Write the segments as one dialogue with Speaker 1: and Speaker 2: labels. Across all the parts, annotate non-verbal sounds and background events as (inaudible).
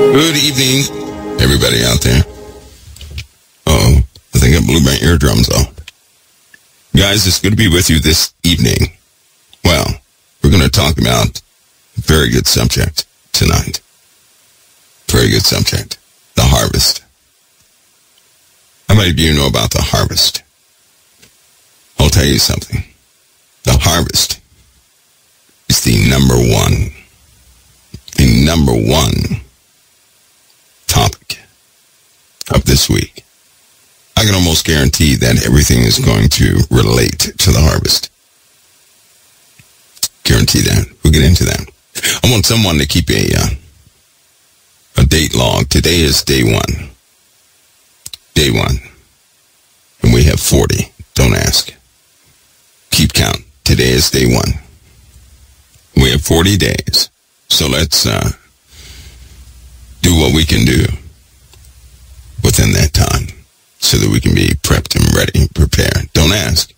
Speaker 1: Good evening, everybody out there. Oh, I think I blew my eardrums out. Guys, it's good to be with you this evening. Well, we're going to talk about a very good subject tonight. Very good subject. The harvest. How many of you know about the harvest? I'll tell you something. The harvest is the number one, the number one topic of this week. I can almost guarantee that everything is going to relate to the harvest. Guarantee that. We'll get into that. I want someone to keep a uh, a date log. Today is day one. Day one. And we have 40. Don't ask. Keep count. Today is day one. We have 40 days. So let's uh, do what we can do within that time so that we can be prepped and ready and prepared. Don't ask.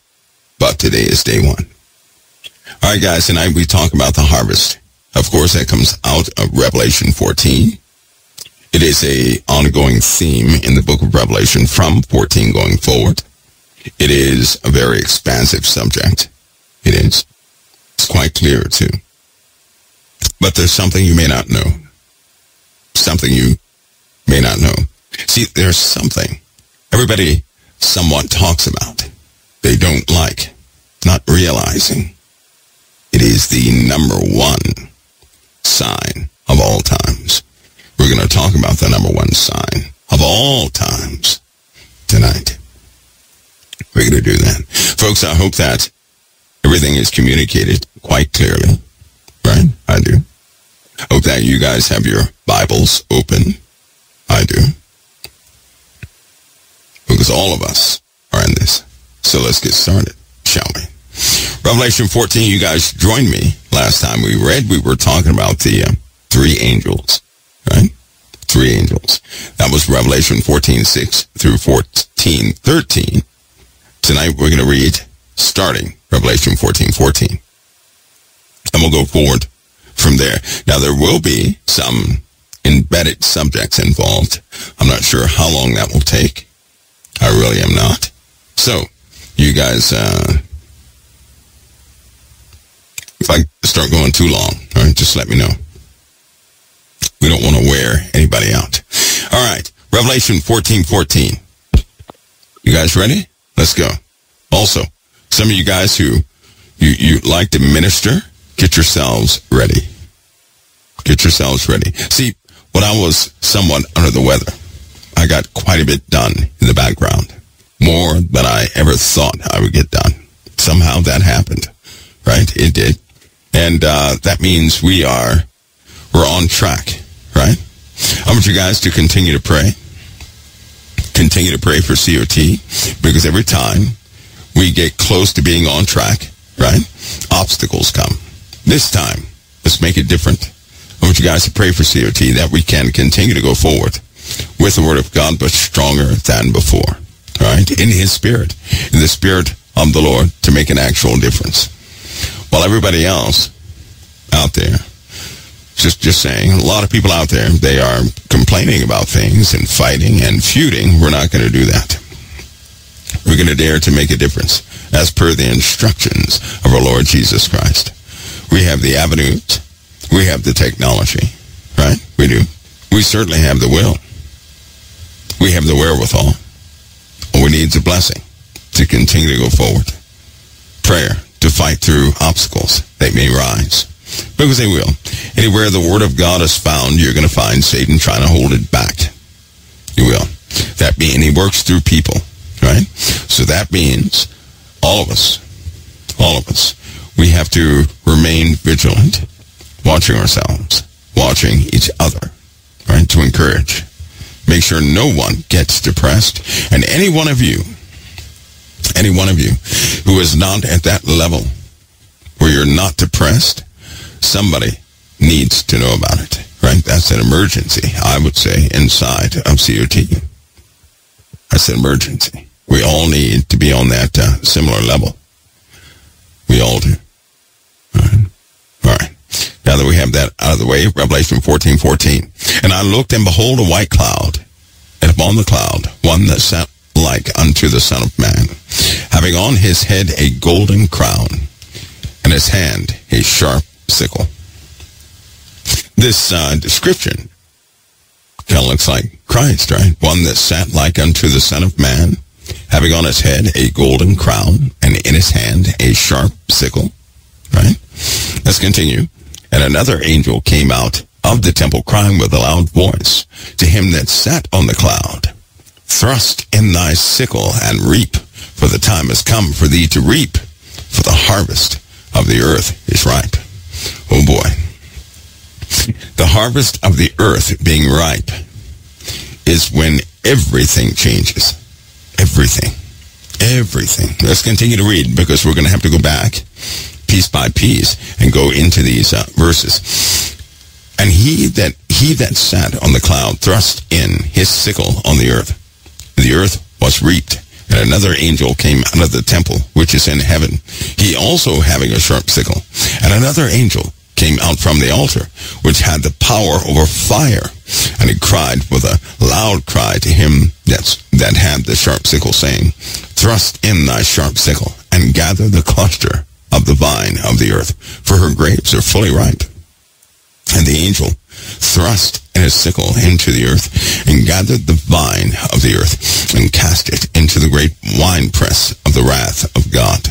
Speaker 1: But today is day one. All right, guys, tonight we talk about the harvest. Of course, that comes out of Revelation 14. It is a ongoing theme in the book of Revelation from 14 going forward. It is a very expansive subject. It is. It's quite clear, too. But there's something you may not know. Something you may not know. See, there's something everybody somewhat talks about. They don't like, not realizing. It is the number one sign of all times. We're going to talk about the number one sign of all times tonight. We're going to do that. Folks, I hope that everything is communicated quite clearly. Right? I do. Hope that you guys have your Bibles open. I do. Because all of us are in this. So let's get started, shall we? Revelation 14, you guys joined me last time we read. We were talking about the uh, three angels, right? Three angels. That was Revelation 14, 6 through 14, 13. Tonight we're going to read starting Revelation 14, 14. And we'll go forward from there. Now there will be some embedded subjects involved. I'm not sure how long that will take. I really am not. So, you guys, uh, if I start going too long, all right, just let me know. We don't want to wear anybody out. All right, Revelation 14, 14. You guys ready? Let's go. Also, some of you guys who you, you like to minister, get yourselves ready. Get yourselves ready. See, when I was somewhat under the weather, I got quite a bit done in the background. More than I ever thought I would get done. Somehow that happened, right? It did. And uh, that means we are, we're on track, right? I want you guys to continue to pray. Continue to pray for COT because every time we get close to being on track, right, obstacles come. This time, let's make it different. I want you guys to pray for COT that we can continue to go forward with the word of God, but stronger than before. Right? In his spirit. In the spirit of the Lord to make an actual difference. While everybody else out there, just, just saying, a lot of people out there, they are complaining about things and fighting and feuding. We're not going to do that. We're going to dare to make a difference as per the instructions of our Lord Jesus Christ. We have the avenues. We have the technology, right? We do. We certainly have the will. We have the wherewithal. We need a blessing to continue to go forward. Prayer to fight through obstacles that may rise. Because they will. Anywhere the word of God is found, you're going to find Satan trying to hold it back. You will. That being, he works through people, right? So that means all of us, all of us, we have to remain vigilant, watching ourselves, watching each other, right? To encourage. Make sure no one gets depressed. And any one of you, any one of you who is not at that level where you're not depressed, somebody needs to know about it, right? That's an emergency, I would say, inside of COT. That's an emergency. We all need to be on that uh, similar level. We all do. All right. Now that we have that out of the way, Revelation 14, 14. And I looked and behold a white cloud, and upon the cloud one that sat like unto the Son of Man, having on his head a golden crown, and his hand a sharp sickle. This uh, description kind of looks like Christ, right? One that sat like unto the Son of Man, having on his head a golden crown, and in his hand a sharp sickle, right? Let's continue. And another angel came out of the temple crying with a loud voice to him that sat on the cloud, Thrust in thy sickle and reap, for the time has come for thee to reap, for the harvest of the earth is ripe. Oh boy. The harvest of the earth being ripe is when everything changes. Everything. Everything. Let's continue to read because we're going to have to go back piece by piece and go into these uh, verses. And he that he that sat on the cloud thrust in his sickle on the earth. The earth was reaped, and another angel came out of the temple which is in heaven, he also having a sharp sickle. And another angel came out from the altar, which had the power over fire. And he cried with a loud cry to him that's, that had the sharp sickle, saying, Thrust in thy sharp sickle, and gather the cluster of the vine of the earth, for her grapes are fully ripe. And the angel thrust his sickle into the earth, and gathered the vine of the earth, and cast it into the great winepress of the wrath of God.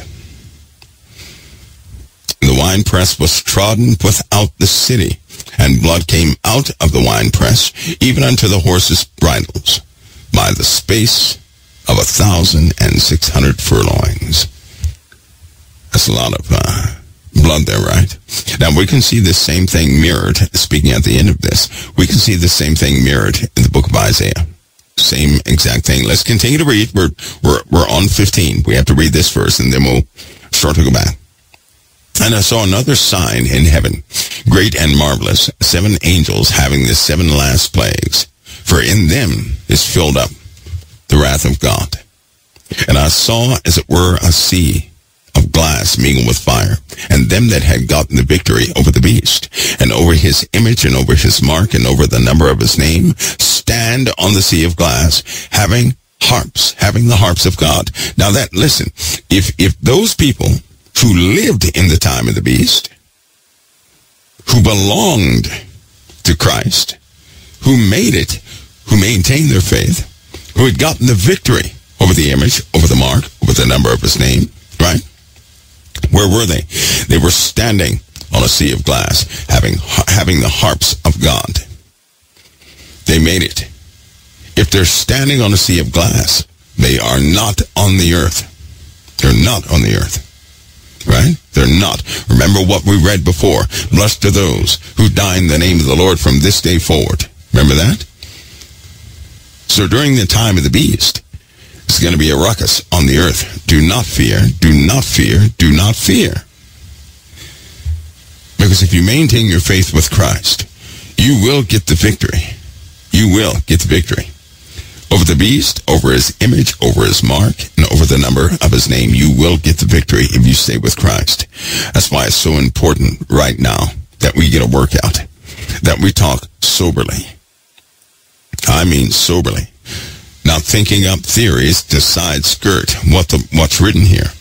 Speaker 1: The winepress was trodden without the city, and blood came out of the winepress, even unto the horses' bridles, by the space of a thousand and six hundred furlongs. That's a lot of uh, blood there, right? Now we can see the same thing mirrored, speaking at the end of this, we can see the same thing mirrored in the book of Isaiah. Same exact thing. Let's continue to read. We're, we're, we're on 15. We have to read this first and then we'll start to go back. And I saw another sign in heaven, great and marvelous, seven angels having the seven last plagues, for in them is filled up the wrath of God. And I saw, as it were, a sea of glass mingled with fire, and them that had gotten the victory over the beast, and over his image, and over his mark, and over the number of his name, stand on the sea of glass, having harps, having the harps of God. Now that, listen, if, if those people who lived in the time of the beast, who belonged to Christ, who made it, who maintained their faith, who had gotten the victory over the image, over the mark, over the number of his name, right? Where were they? They were standing on a sea of glass, having having the harps of God. They made it. If they're standing on a sea of glass, they are not on the earth. They're not on the earth. Right? They're not. Remember what we read before. Blessed are those who die in the name of the Lord from this day forward. Remember that? So during the time of the beast, it's going to be a ruckus on the earth. Do not fear, do not fear, do not fear. Because if you maintain your faith with Christ, you will get the victory. You will get the victory. Over the beast, over his image, over his mark, and over the number of his name, you will get the victory if you stay with Christ. That's why it's so important right now that we get a workout, that we talk soberly. I mean soberly. Not thinking up theories to side skirt what the, what's written here,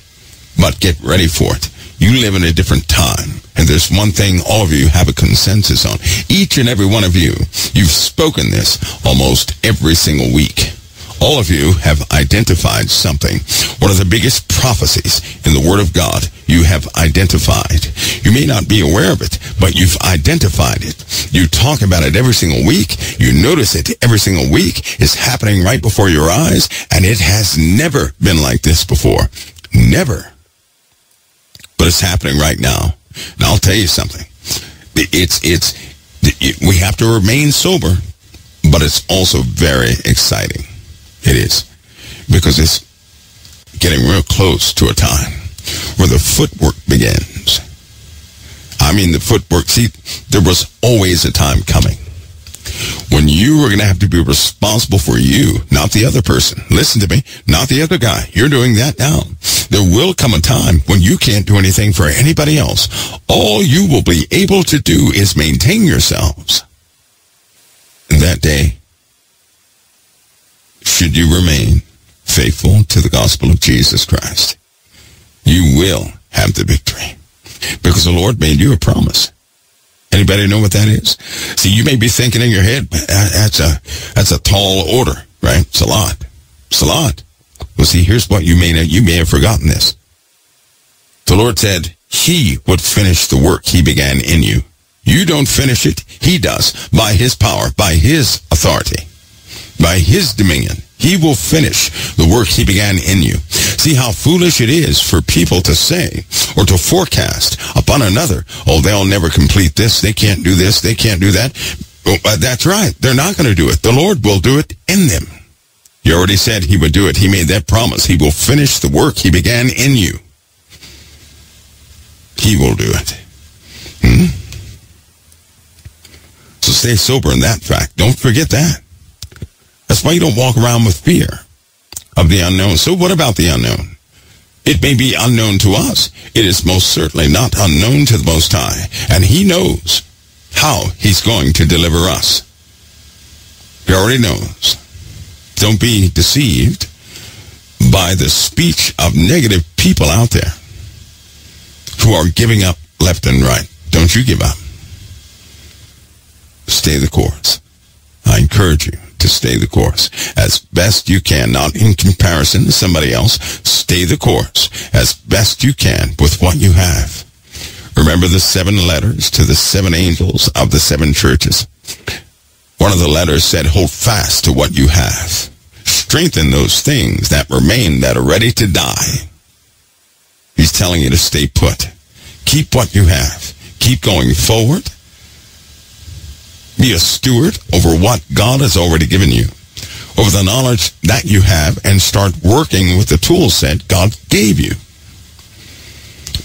Speaker 1: but get ready for it. You live in a different time. And there's one thing all of you have a consensus on. Each and every one of you, you've spoken this almost every single week. All of you have identified something. One of the biggest prophecies in the Word of God you have identified. You may not be aware of it, but you've identified it. You talk about it every single week. You notice it every single week. It's happening right before your eyes, and it has never been like this before. Never. But it's happening right now. And I'll tell you something. It's, it's, we have to remain sober, but it's also very exciting. It is. Because it's getting real close to a time where the footwork begins. I mean, the footwork, see, there was always a time coming when you are going to have to be responsible for you, not the other person. Listen to me, not the other guy. You're doing that now. There will come a time when you can't do anything for anybody else. All you will be able to do is maintain yourselves. And that day, should you remain faithful to the gospel of Jesus Christ, you will have the victory. Because the Lord made you a promise. Anybody know what that is? See, you may be thinking in your head, that's a, that's a tall order, right? It's a lot. It's a lot. Well, see, here's what you may, you may have forgotten this. The Lord said he would finish the work he began in you. You don't finish it. He does by his power, by his authority, by his dominion. He will finish the work he began in you. See how foolish it is for people to say or to forecast upon another, oh, they'll never complete this. They can't do this. They can't do that. Oh, uh, that's right. They're not going to do it. The Lord will do it in them. He already said he would do it. He made that promise. He will finish the work he began in you. He will do it. Hmm? So stay sober in that fact. Don't forget that. That's why you don't walk around with fear of the unknown. So what about the unknown? It may be unknown to us. It is most certainly not unknown to the Most High. And He knows how He's going to deliver us. He already knows. Don't be deceived by the speech of negative people out there who are giving up left and right. Don't you give up. Stay the course. I encourage you to stay the course as best you can, not in comparison to somebody else. Stay the course as best you can with what you have. Remember the seven letters to the seven angels of the seven churches. One of the letters said, hold fast to what you have. Strengthen those things that remain that are ready to die. He's telling you to stay put. Keep what you have. Keep going forward be a steward over what God has already given you, over the knowledge that you have, and start working with the tool set God gave you.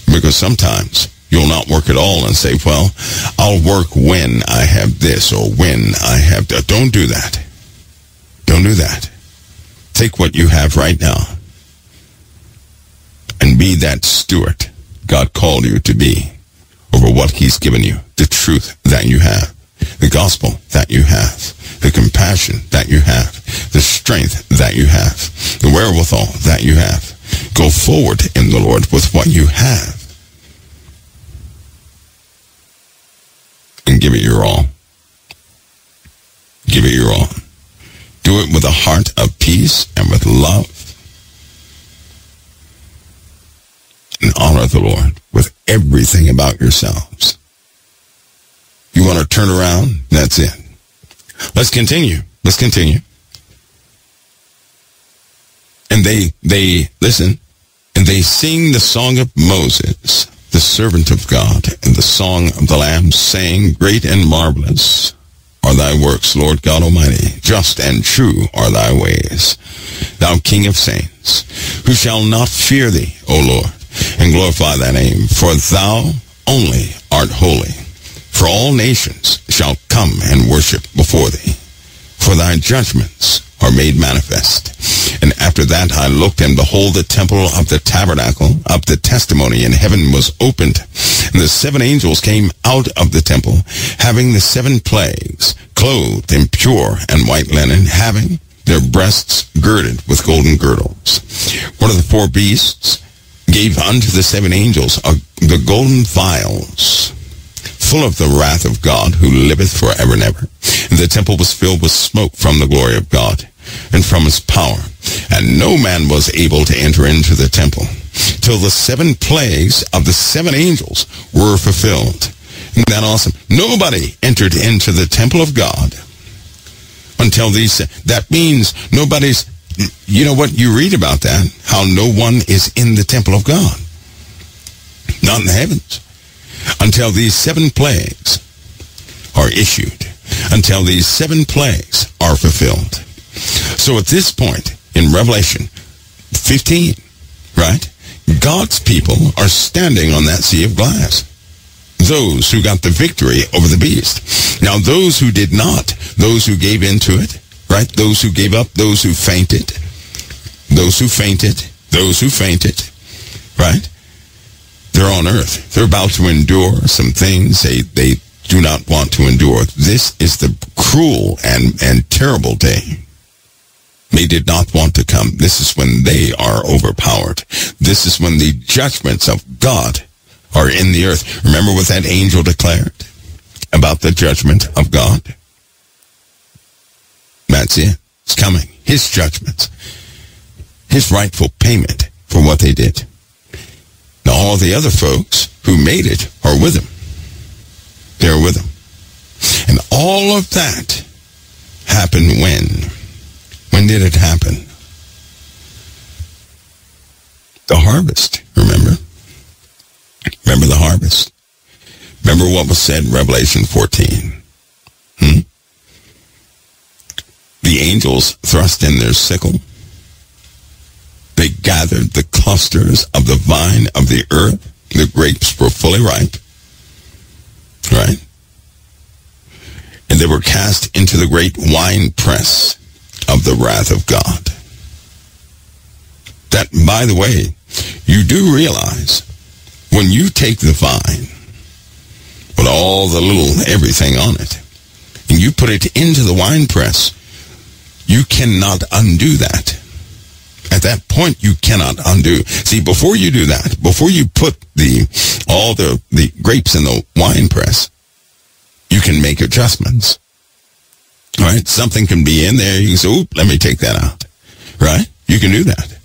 Speaker 1: Because sometimes you'll not work at all and say, well, I'll work when I have this or when I have that. Don't do that. Don't do that. Take what you have right now and be that steward God called you to be over what he's given you, the truth that you have the gospel that you have, the compassion that you have, the strength that you have, the wherewithal that you have. Go forward in the Lord with what you have. And give it your all. Give it your all. Do it with a heart of peace and with love. And honor the Lord with everything about yourselves. You want to turn around? That's it. Let's continue. Let's continue. And they, they, listen, and they sing the song of Moses, the servant of God, and the song of the Lamb, saying, Great and marvelous are thy works, Lord God Almighty. Just and true are thy ways, thou King of saints. Who shall not fear thee, O Lord, and glorify thy name? For thou only art holy. For all nations shall come and worship before thee, for thy judgments are made manifest. And after that I looked, and behold, the temple of the tabernacle of the testimony in heaven was opened. And the seven angels came out of the temple, having the seven plagues, clothed in pure and white linen, having their breasts girded with golden girdles. One of the four beasts gave unto the seven angels a, the golden vials full of the wrath of God who liveth for ever and ever. And the temple was filled with smoke from the glory of God and from his power. And no man was able to enter into the temple till the seven plagues of the seven angels were fulfilled. Isn't that awesome? Nobody entered into the temple of God until these, that means nobody's, you know what, you read about that, how no one is in the temple of God. Not in the heavens until these seven plagues are issued, until these seven plagues are fulfilled. So at this point in Revelation 15, right, God's people are standing on that sea of glass. Those who got the victory over the beast. Now those who did not, those who gave into it, right, those who gave up, those who fainted, those who fainted, those who fainted, right? They're on earth. They're about to endure some things they, they do not want to endure. This is the cruel and, and terrible day. They did not want to come. This is when they are overpowered. This is when the judgments of God are in the earth. Remember what that angel declared about the judgment of God? That's it. It's coming. His judgments. His rightful payment for what they did. Now all the other folks who made it are with him. They're with him. And all of that happened when? When did it happen? The harvest, remember? Remember the harvest? Remember what was said in Revelation 14? Hmm? The angels thrust in their sickle. They gathered the clusters of the vine of the earth. The grapes were fully ripe. Right? And they were cast into the great wine press of the wrath of God. That, by the way, you do realize when you take the vine with all the little everything on it and you put it into the wine press, you cannot undo that. At that point, you cannot undo. See, before you do that, before you put the all the, the grapes in the wine press, you can make adjustments. Right? Something can be in there. You can say, oop, let me take that out. Right? You can do that.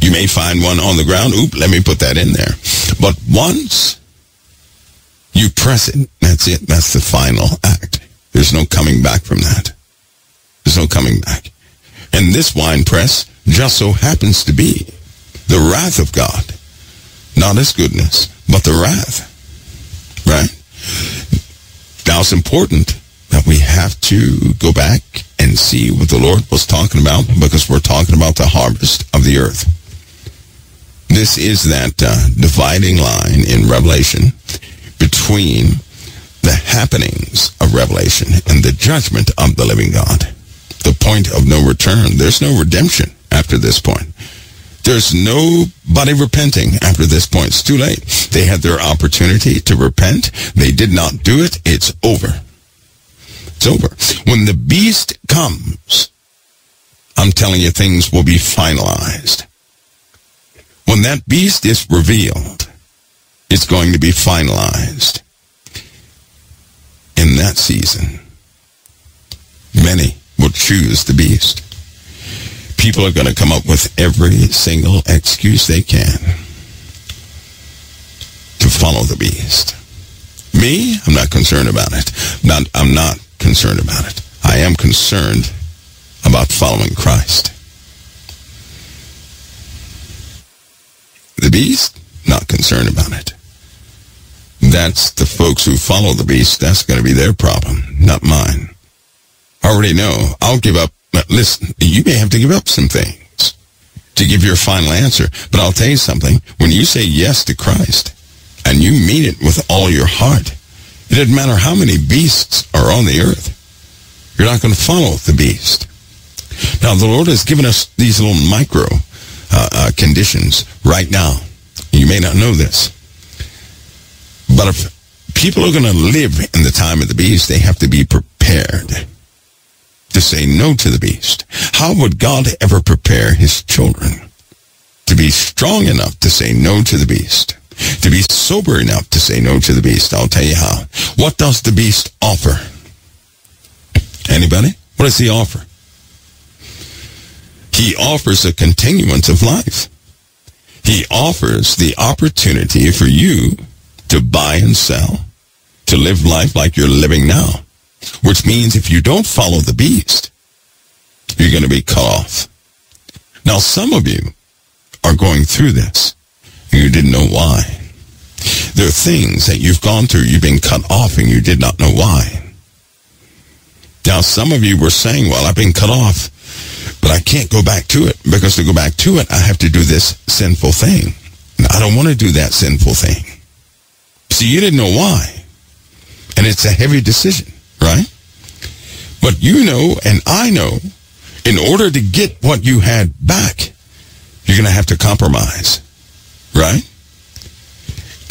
Speaker 1: You may find one on the ground. Oop, let me put that in there. But once you press it, that's it. That's the final act. There's no coming back from that. There's no coming back. And this wine press just so happens to be the wrath of God. Not his goodness, but the wrath. Right? Now it's important that we have to go back and see what the Lord was talking about because we're talking about the harvest of the earth. This is that uh, dividing line in Revelation between the happenings of Revelation and the judgment of the living God. The point of no return. There's no redemption after this point. There's nobody repenting after this point. It's too late. They had their opportunity to repent. They did not do it. It's over. It's over. When the beast comes, I'm telling you things will be finalized. When that beast is revealed, it's going to be finalized. In that season, many will choose the beast people are going to come up with every single excuse they can to follow the beast. Me, I'm not concerned about it. Not, I'm not concerned about it. I am concerned about following Christ. The beast, not concerned about it. That's the folks who follow the beast. That's going to be their problem, not mine. I already know. I'll give up but listen, you may have to give up some things to give your final answer. But I'll tell you something. When you say yes to Christ and you mean it with all your heart, it doesn't matter how many beasts are on the earth. You're not going to follow the beast. Now, the Lord has given us these little micro uh, uh, conditions right now. You may not know this. But if people are going to live in the time of the beast, they have to be prepared to say no to the beast. How would God ever prepare his children to be strong enough to say no to the beast? To be sober enough to say no to the beast? I'll tell you how. What does the beast offer? Anybody? What does he offer? He offers a continuance of life. He offers the opportunity for you to buy and sell, to live life like you're living now. Which means if you don't follow the beast, you're going to be cut off. Now, some of you are going through this and you didn't know why. There are things that you've gone through, you've been cut off and you did not know why. Now, some of you were saying, well, I've been cut off, but I can't go back to it because to go back to it, I have to do this sinful thing. And I don't want to do that sinful thing. See, you didn't know why. And it's a heavy decision right? But you know, and I know, in order to get what you had back, you're going to have to compromise. right?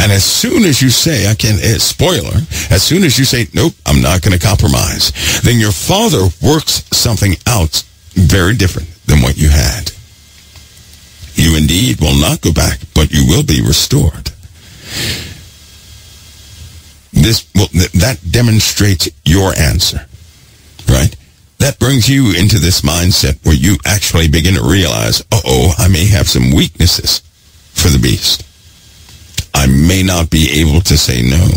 Speaker 1: And as soon as you say, I can, eh, spoiler, as soon as you say, nope, I'm not going to compromise, then your father works something out very different than what you had. You indeed will not go back, but you will be restored. This well, that demonstrates your answer, right? That brings you into this mindset where you actually begin to realize, uh-oh, I may have some weaknesses for the beast. I may not be able to say no.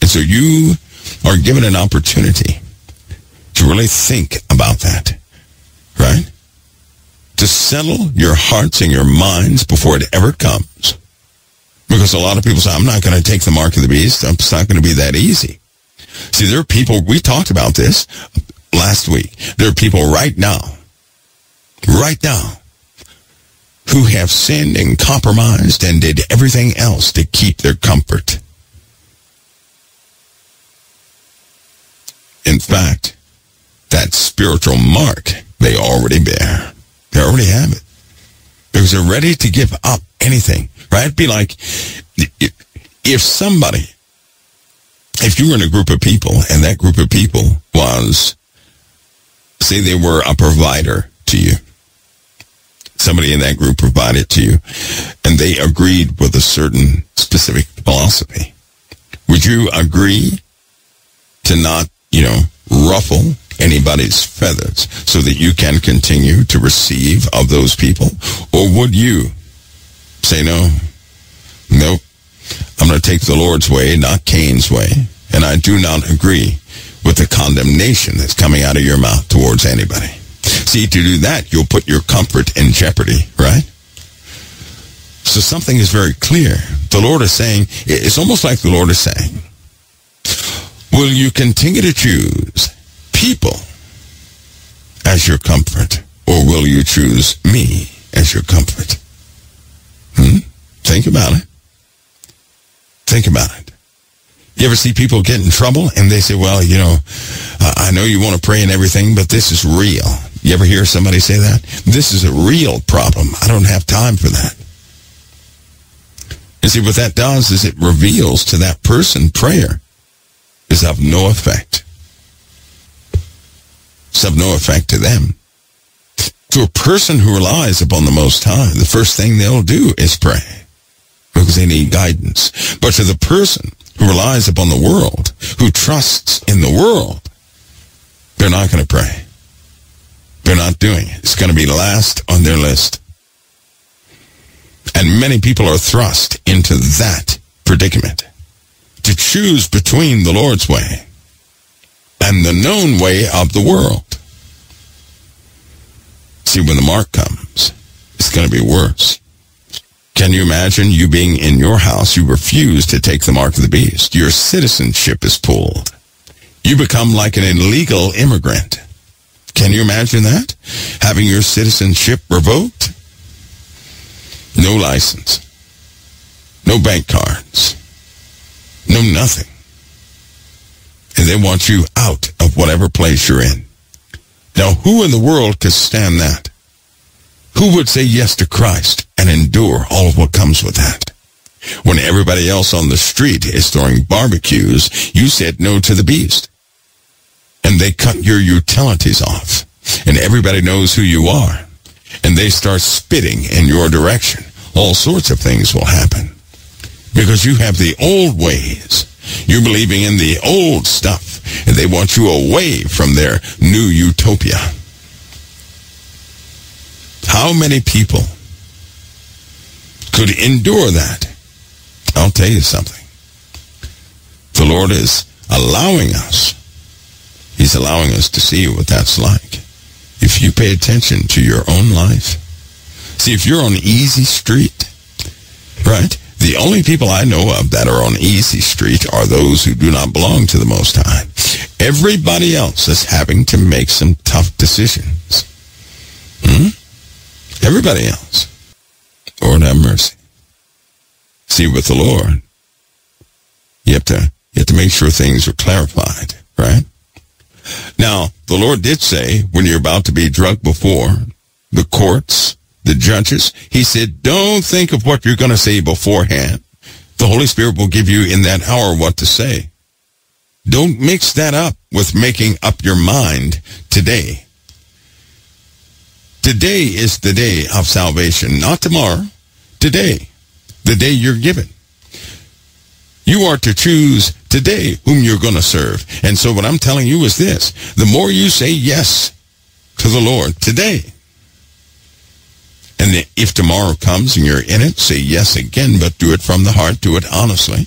Speaker 1: And so you are given an opportunity to really think about that, right? To settle your hearts and your minds before it ever comes. Because a lot of people say, I'm not going to take the mark of the beast. It's not going to be that easy. See, there are people, we talked about this last week. There are people right now, right now, who have sinned and compromised and did everything else to keep their comfort. In fact, that spiritual mark they already bear. They already have it. Because they're ready to give up anything, right? It'd be like if somebody, if you were in a group of people and that group of people was, say they were a provider to you, somebody in that group provided to you, and they agreed with a certain specific philosophy, would you agree to not, you know, ruffle anybody's feathers so that you can continue to receive of those people? Or would you say, no, nope, I'm going to take the Lord's way, not Cain's way, and I do not agree with the condemnation that's coming out of your mouth towards anybody. See, to do that, you'll put your comfort in jeopardy, right? So something is very clear. The Lord is saying, it's almost like the Lord is saying, will you continue to choose people as your comfort, or will you choose me as your comfort? Hmm? Think about it. Think about it. You ever see people get in trouble and they say, well, you know, uh, I know you want to pray and everything, but this is real. You ever hear somebody say that? This is a real problem. I don't have time for that. And see, what that does is it reveals to that person prayer is of no effect. It's of no effect to them. To a person who relies upon the Most High, the first thing they'll do is pray because they need guidance. But to the person who relies upon the world, who trusts in the world, they're not going to pray. They're not doing it. It's going to be last on their list. And many people are thrust into that predicament to choose between the Lord's way and the known way of the world. See, when the mark comes, it's going to be worse. Can you imagine you being in your house? You refuse to take the mark of the beast. Your citizenship is pulled. You become like an illegal immigrant. Can you imagine that? Having your citizenship revoked? No license. No bank cards. No nothing. And they want you out of whatever place you're in. Now, who in the world could stand that? Who would say yes to Christ and endure all of what comes with that? When everybody else on the street is throwing barbecues, you said no to the beast. And they cut your utilities off. And everybody knows who you are. And they start spitting in your direction. All sorts of things will happen. Because you have the old ways. You're believing in the old stuff. And they want you away from their new utopia. How many people could endure that? I'll tell you something. The Lord is allowing us. He's allowing us to see what that's like. If you pay attention to your own life. See, if you're on easy street, right? The only people I know of that are on easy street are those who do not belong to the Most High. Everybody else is having to make some tough decisions. Hmm? Everybody else. Lord have mercy. See, with the Lord, you have to you have to make sure things are clarified, right? Now, the Lord did say when you're about to be drugged before the courts, the judges, he said, don't think of what you're going to say beforehand. The Holy Spirit will give you in that hour what to say. Don't mix that up with making up your mind today. Today is the day of salvation, not tomorrow. Today, the day you're given. You are to choose today whom you're going to serve. And so what I'm telling you is this. The more you say yes to the Lord today, and if tomorrow comes and you're in it, say yes again, but do it from the heart, do it honestly.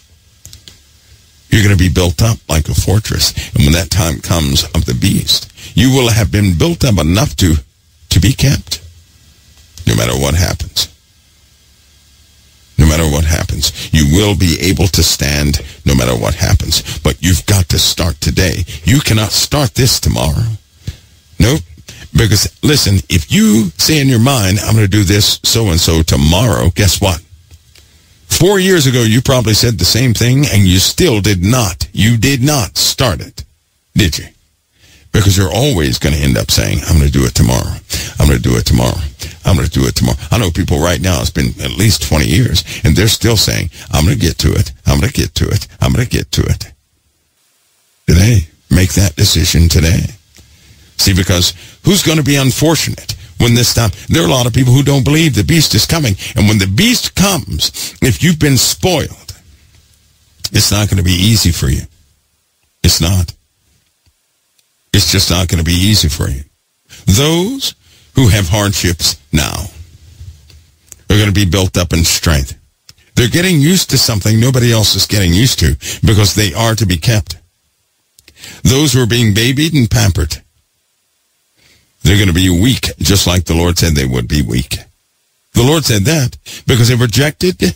Speaker 1: You're going to be built up like a fortress. And when that time comes of the beast, you will have been built up enough to, to be kept, no matter what happens. No matter what happens, you will be able to stand no matter what happens. But you've got to start today. You cannot start this tomorrow. Nope. Because listen, if you say in your mind, I'm going to do this so and so tomorrow, guess what? Four years ago, you probably said the same thing and you still did not. You did not start it, did you? Because you're always going to end up saying, I'm going to do it tomorrow. I'm going to do it tomorrow. I'm going to do it tomorrow. I know people right now, it's been at least 20 years, and they're still saying, I'm going to get to it. I'm going to get to it. I'm going to get to it. Today, make that decision today. See, because who's going to be unfortunate when this time? There are a lot of people who don't believe the beast is coming. And when the beast comes, if you've been spoiled, it's not going to be easy for you. It's not. It's just not going to be easy for you. Those who have hardships now are going to be built up in strength. They're getting used to something nobody else is getting used to because they are to be kept. Those who are being babied and pampered, they're going to be weak, just like the Lord said they would be weak. The Lord said that because they rejected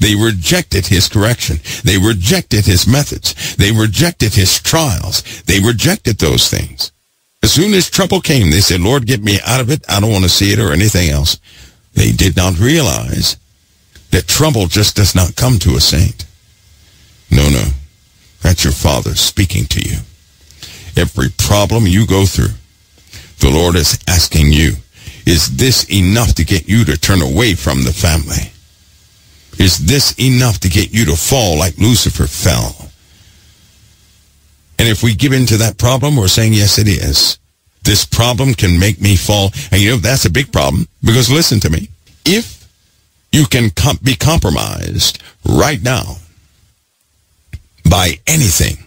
Speaker 1: they rejected his correction. They rejected his methods. They rejected his trials. They rejected those things. As soon as trouble came, they said, Lord, get me out of it. I don't want to see it or anything else. They did not realize that trouble just does not come to a saint. No, no. That's your Father speaking to you. Every problem you go through, the Lord is asking you, is this enough to get you to turn away from the family? Is this enough to get you to fall like Lucifer fell? And if we give in to that problem, we're saying, yes, it is. This problem can make me fall. And you know, that's a big problem because listen to me. If you can com- be compromised right now by anything,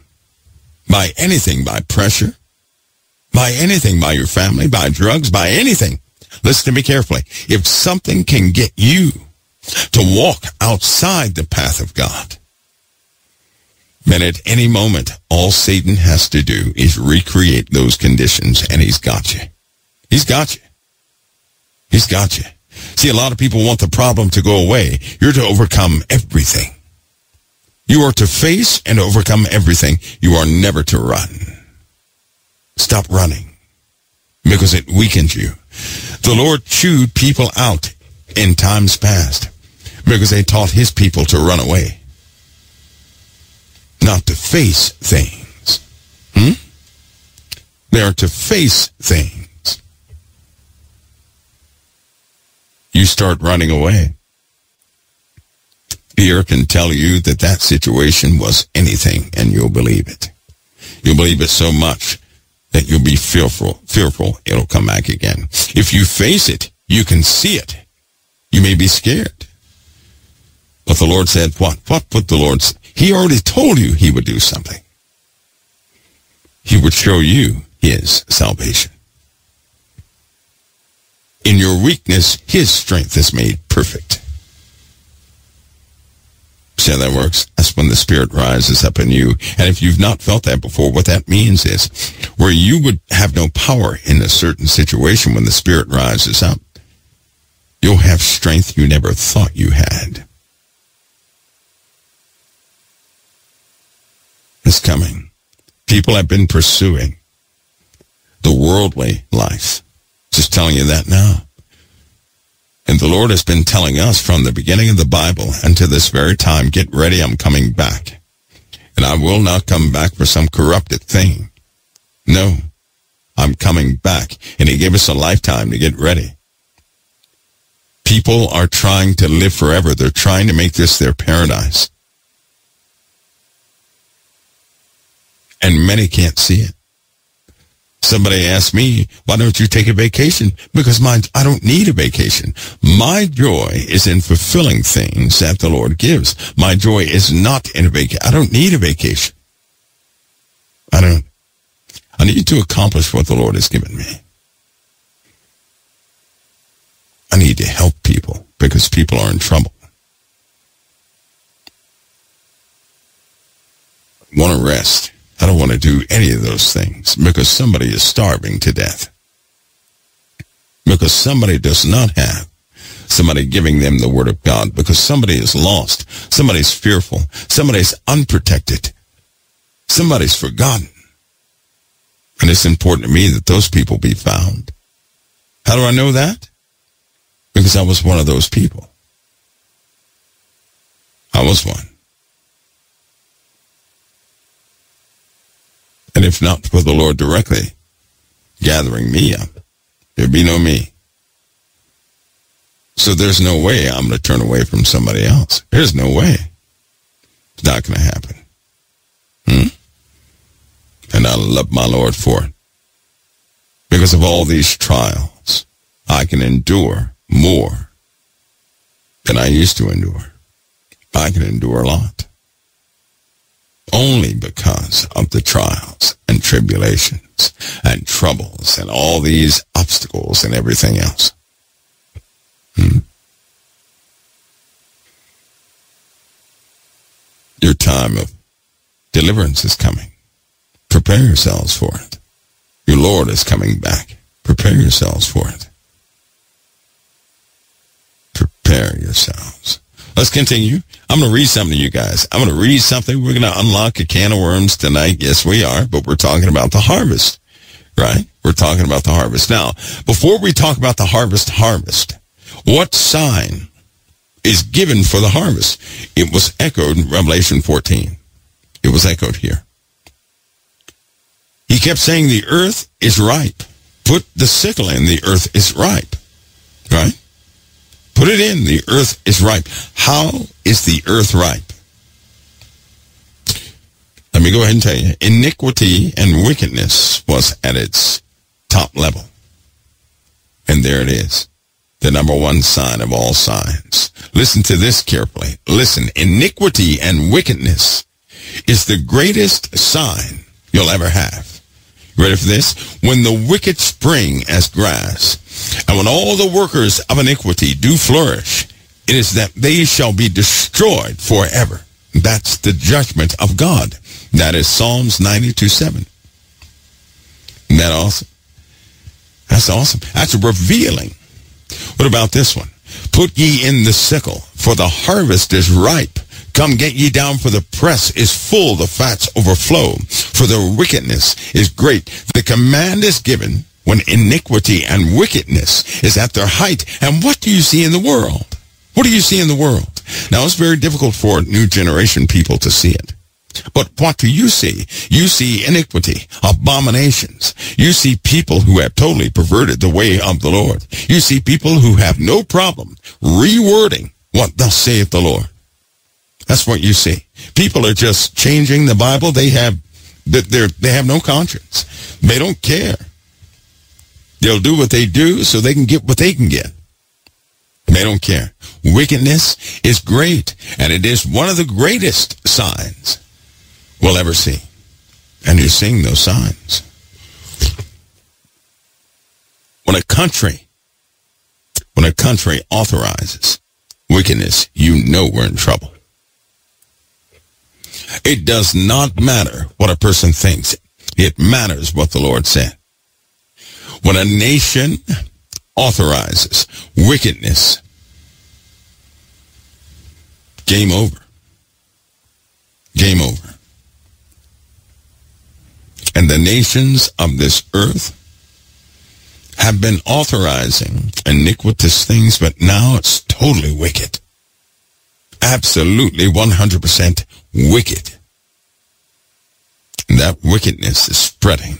Speaker 1: by anything, by pressure, by anything, by your family, by drugs, by anything, listen to me carefully. If something can get you to walk outside the path of God, then at any moment, all Satan has to do is recreate those conditions and he's got you. He's got you. He's got you. See, a lot of people want the problem to go away. You're to overcome everything. You are to face and overcome everything. You are never to run. Stop running because it weakens you. The Lord chewed people out in times past because they taught his people to run away, not to face things. Hmm? They are to face things. You start running away. Fear can tell you that that situation was anything, and you'll believe it. You'll believe it so much that you'll be fearful. Fearful, it'll come back again. If you face it, you can see it. You may be scared. But the Lord said, what? What would the Lord say? He already told you he would do something. He would show you his salvation. In your weakness, his strength is made perfect. See how that works? That's when the Spirit rises up in you. And if you've not felt that before, what that means is where you would have no power in a certain situation when the Spirit rises up, you'll have strength you never thought you had. It's coming. People have been pursuing the worldly life. Just telling you that now. And the Lord has been telling us from the beginning of the Bible until this very time, get ready, I'm coming back. And I will not come back for some corrupted thing. No, I'm coming back. And he gave us a lifetime to get ready. People are trying to live forever. They're trying to make this their paradise. And many can't see it. Somebody asked me, why don't you take a vacation? Because my, I don't need a vacation. My joy is in fulfilling things that the Lord gives. My joy is not in a vacation. I don't need a vacation. I don't. I need to accomplish what the Lord has given me. I need to help people because people are in trouble. I want to rest. I don't want to do any of those things because somebody is starving to death. Because somebody does not have somebody giving them the word of God because somebody is lost. Somebody's fearful. Somebody's unprotected. Somebody's forgotten. And it's important to me that those people be found. How do I know that? Because I was one of those people. I was one. And if not for the Lord directly gathering me up, there'd be no me. So there's no way I'm going to turn away from somebody else. There's no way. It's not going to happen. Hmm? And I love my Lord for it. Because of all these trials, I can endure more than I used to endure. I can endure a lot only because of the trials and tribulations and troubles and all these obstacles and everything else. Hmm. Your time of deliverance is coming. Prepare yourselves for it. Your Lord is coming back. Prepare yourselves for it. Prepare yourselves. Let's continue. I'm going to read something to you guys. I'm going to read something. We're going to unlock a can of worms tonight. Yes, we are, but we're talking about the harvest, right? We're talking about the harvest. Now, before we talk about the harvest, harvest, what sign is given for the harvest? It was echoed in Revelation 14. It was echoed here. He kept saying the earth is ripe. Put the sickle in, the earth is ripe, right? Put it in. The earth is ripe. How is the earth ripe? Let me go ahead and tell you. Iniquity and wickedness was at its top level. And there it is. The number one sign of all signs. Listen to this carefully. Listen. Iniquity and wickedness is the greatest sign you'll ever have. Ready for this? When the wicked spring as grass and when all the workers of iniquity do flourish, it is that they shall be destroyed forever. That's the judgment of God. That is Psalms 92, 7. Isn't that awesome? That's awesome. That's revealing. What about this one? Put ye in the sickle, for the harvest is ripe. Come get ye down, for the press is full, the fats overflow, for the wickedness is great. The command is given when iniquity and wickedness is at their height. And what do you see in the world? What do you see in the world? Now, it's very difficult for new generation people to see it. But what do you see? You see iniquity, abominations. You see people who have totally perverted the way of the Lord. You see people who have no problem rewording what thus saith the Lord. That's what you see. People are just changing the Bible. They have, they they have no conscience. They don't care. They'll do what they do so they can get what they can get. They don't care. Wickedness is great, and it is one of the greatest signs we'll ever see. And you're seeing those signs. When a country, when a country authorizes wickedness, you know we're in trouble. It does not matter what a person thinks. It matters what the Lord said. When a nation authorizes wickedness, game over. Game over. And the nations of this earth have been authorizing iniquitous things, but now it's totally wicked. Absolutely 100% wicked. And that wickedness is spreading.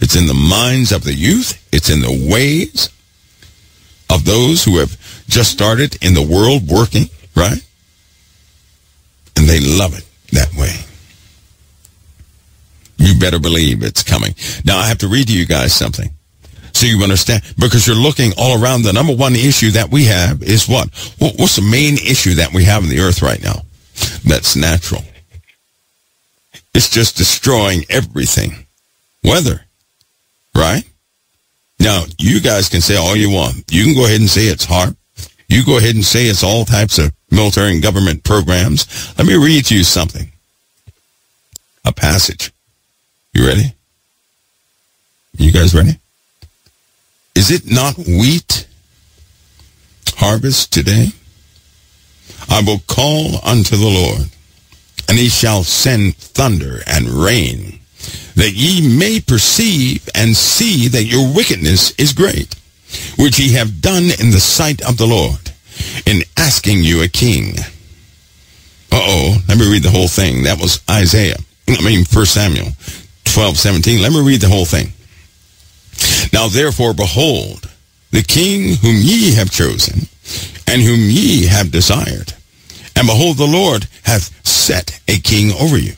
Speaker 1: It's in the minds of the youth. It's in the ways of those who have just started in the world working, right? And they love it that way. You better believe it's coming. Now I have to read to you guys something so you understand because you're looking all around. The number one issue that we have is what? What's the main issue that we have in the earth right now? That's natural. It's just destroying everything. Weather. Right? Now, you guys can say all you want. You can go ahead and say it's HAARP. You go ahead and say it's all types of military and government programs. Let me read to you something. A passage. You ready? You guys ready? Is it not wheat harvest today? I will call unto the Lord, and he shall send thunder and rain, that ye may perceive and see that your wickedness is great, which ye have done in the sight of the Lord, in asking you a king. Uh-oh, let me read the whole thing. That was Isaiah. I mean, 1 Samuel 12, 17. Let me read the whole thing. Now therefore, behold, the king whom ye have chosen, and whom ye have desired. And behold, the Lord hath set a king over you.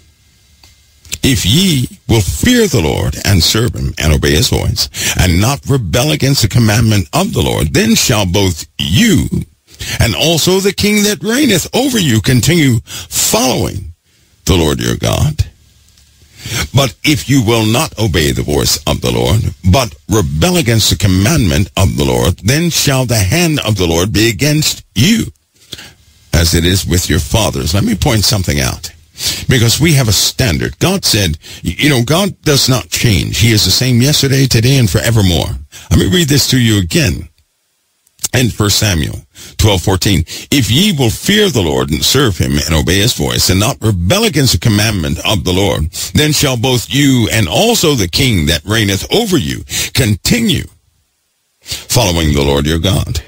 Speaker 1: If ye will fear the Lord and serve him and obey his voice, and not rebel against the commandment of the Lord, then shall both you and also the king that reigneth over you continue following the Lord your God. But if you will not obey the voice of the Lord, but rebel against the commandment of the Lord, then shall the hand of the Lord be against you, as it is with your fathers. Let me point something out. Because we have a standard. God said, you know, God does not change. He is the same yesterday, today, and forevermore. Let me read this to you again and 1 Samuel 12, 14. If ye will fear the Lord and serve him and obey his voice and not rebel against the commandment of the Lord, then shall both you and also the king that reigneth over you continue following the Lord your God.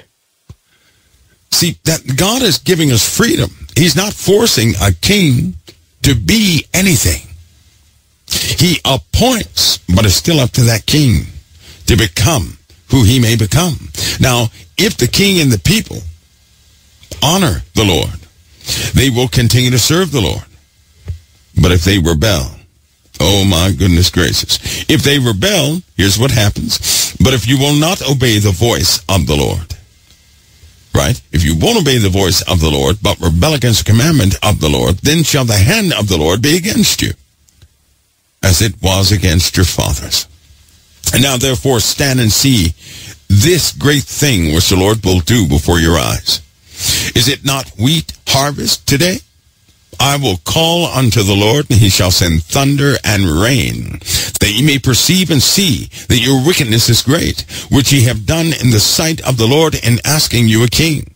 Speaker 1: See, that God is giving us freedom. He's not forcing a king to be anything. He appoints, but it's still up to that king to become who he may become. Now, if the king and the people honor the Lord, they will continue to serve the Lord. But if they rebel, oh my goodness gracious. If they rebel, here's what happens. But if you will not obey the voice of the Lord, right? If you won't obey the voice of the Lord, but rebel against the commandment of the Lord, then shall the hand of the Lord be against you, as it was against your fathers. And now therefore stand and see this great thing which the Lord will do before your eyes. Is it not wheat harvest today? I will call unto the Lord, and he shall send thunder and rain, that ye may perceive and see that your wickedness is great, which ye have done in the sight of the Lord in asking you a king.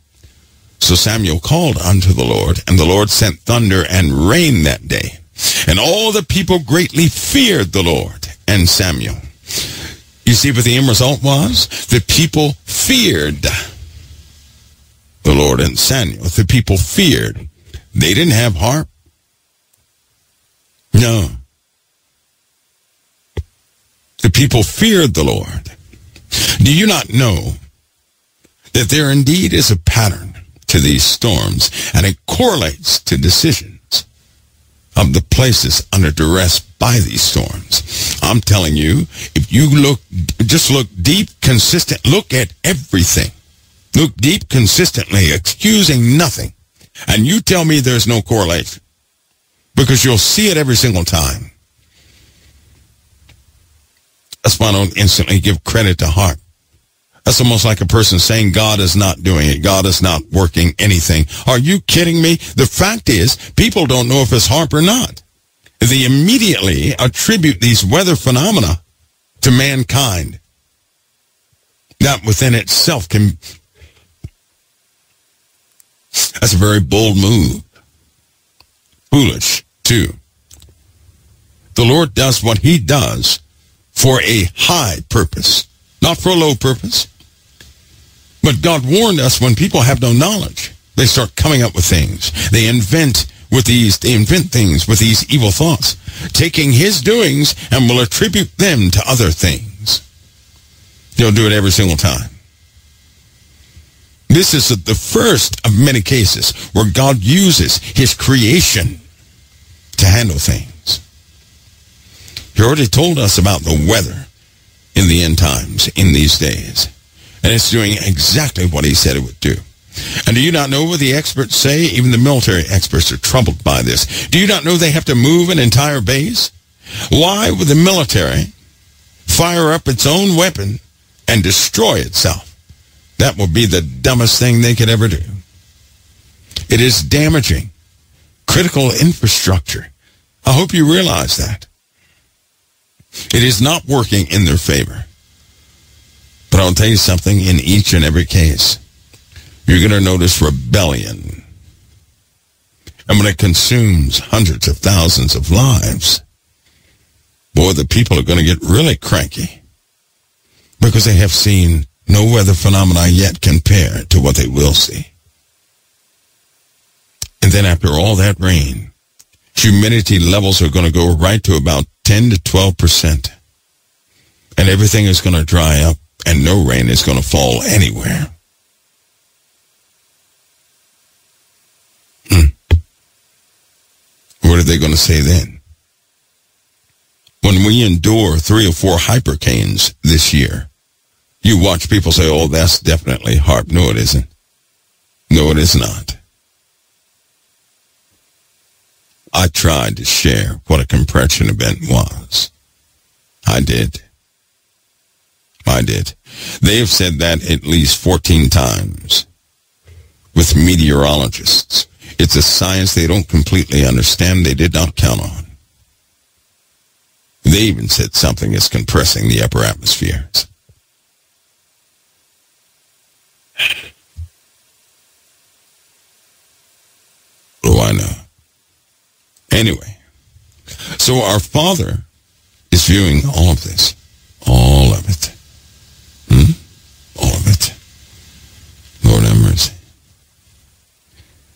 Speaker 1: So Samuel called unto the Lord, and the Lord sent thunder and rain that day. And all the people greatly feared the Lord and Samuel. You see what the end result was? The people feared the Lord and Samuel. The people feared. They didn't have HAARP. No. The people feared the Lord. Do you not know that there indeed is a pattern to these storms and it correlates to decisions of the places under duress by these storms? I'm telling you, if you look, just look deep, consistent, look at everything. Look deep consistently, excusing nothing. And you tell me there's no correlation. Because you'll see it every single time. That's why I don't instantly give credit to HAARP. That's almost like a person saying God is not doing it. God is not working anything. Are you kidding me? The fact is, people don't know if it's HAARP or not. They immediately attribute these weather phenomena to mankind. That within itself can that's a very bold move. Foolish, too. The Lord does what he does for a high purpose, not for a low purpose. But God warned us when people have no knowledge, they start coming up with things. They invent with these, they invent things with these evil thoughts, taking his doings and will attribute them to other things. They'll do it every single time. This is the first of many cases where God uses his creation to handle things. He already told us about the weather in the end times, in these days. And it's doing exactly what he said it would do. And do you not know what the experts say? Even the military experts are troubled by this. Do you not know they have to move an entire base? Why would the military fire up its own weapon and destroy itself? That would be the dumbest thing they could ever do. It is damaging critical infrastructure. I hope you realize that. It is not working in their favor. But I'll tell you something, in each and every case, you're going to notice rebellion. And when it consumes hundreds of thousands of lives, boy, the people are going to get really cranky because they have seen no weather phenomena yet compared to what they will see. And then after all that rain, humidity levels are going to go right to about 10 to 12 percent. And everything is going to dry up and no rain is going to fall anywhere. Hmm. What are they going to say then? When we endure three or four hypercanes this year, you watch people say, oh, that's definitely HAARP. No, it isn't. No, it is not. I tried to share what a compression event was. I did. I did. They have said that at least 14 times with meteorologists. It's a science they don't completely understand. They did not count on. They even said something is compressing the upper atmospheres. What I know? Anyway, so our Father is viewing all of this. All of it. Hmm? All of it. Lord have mercy.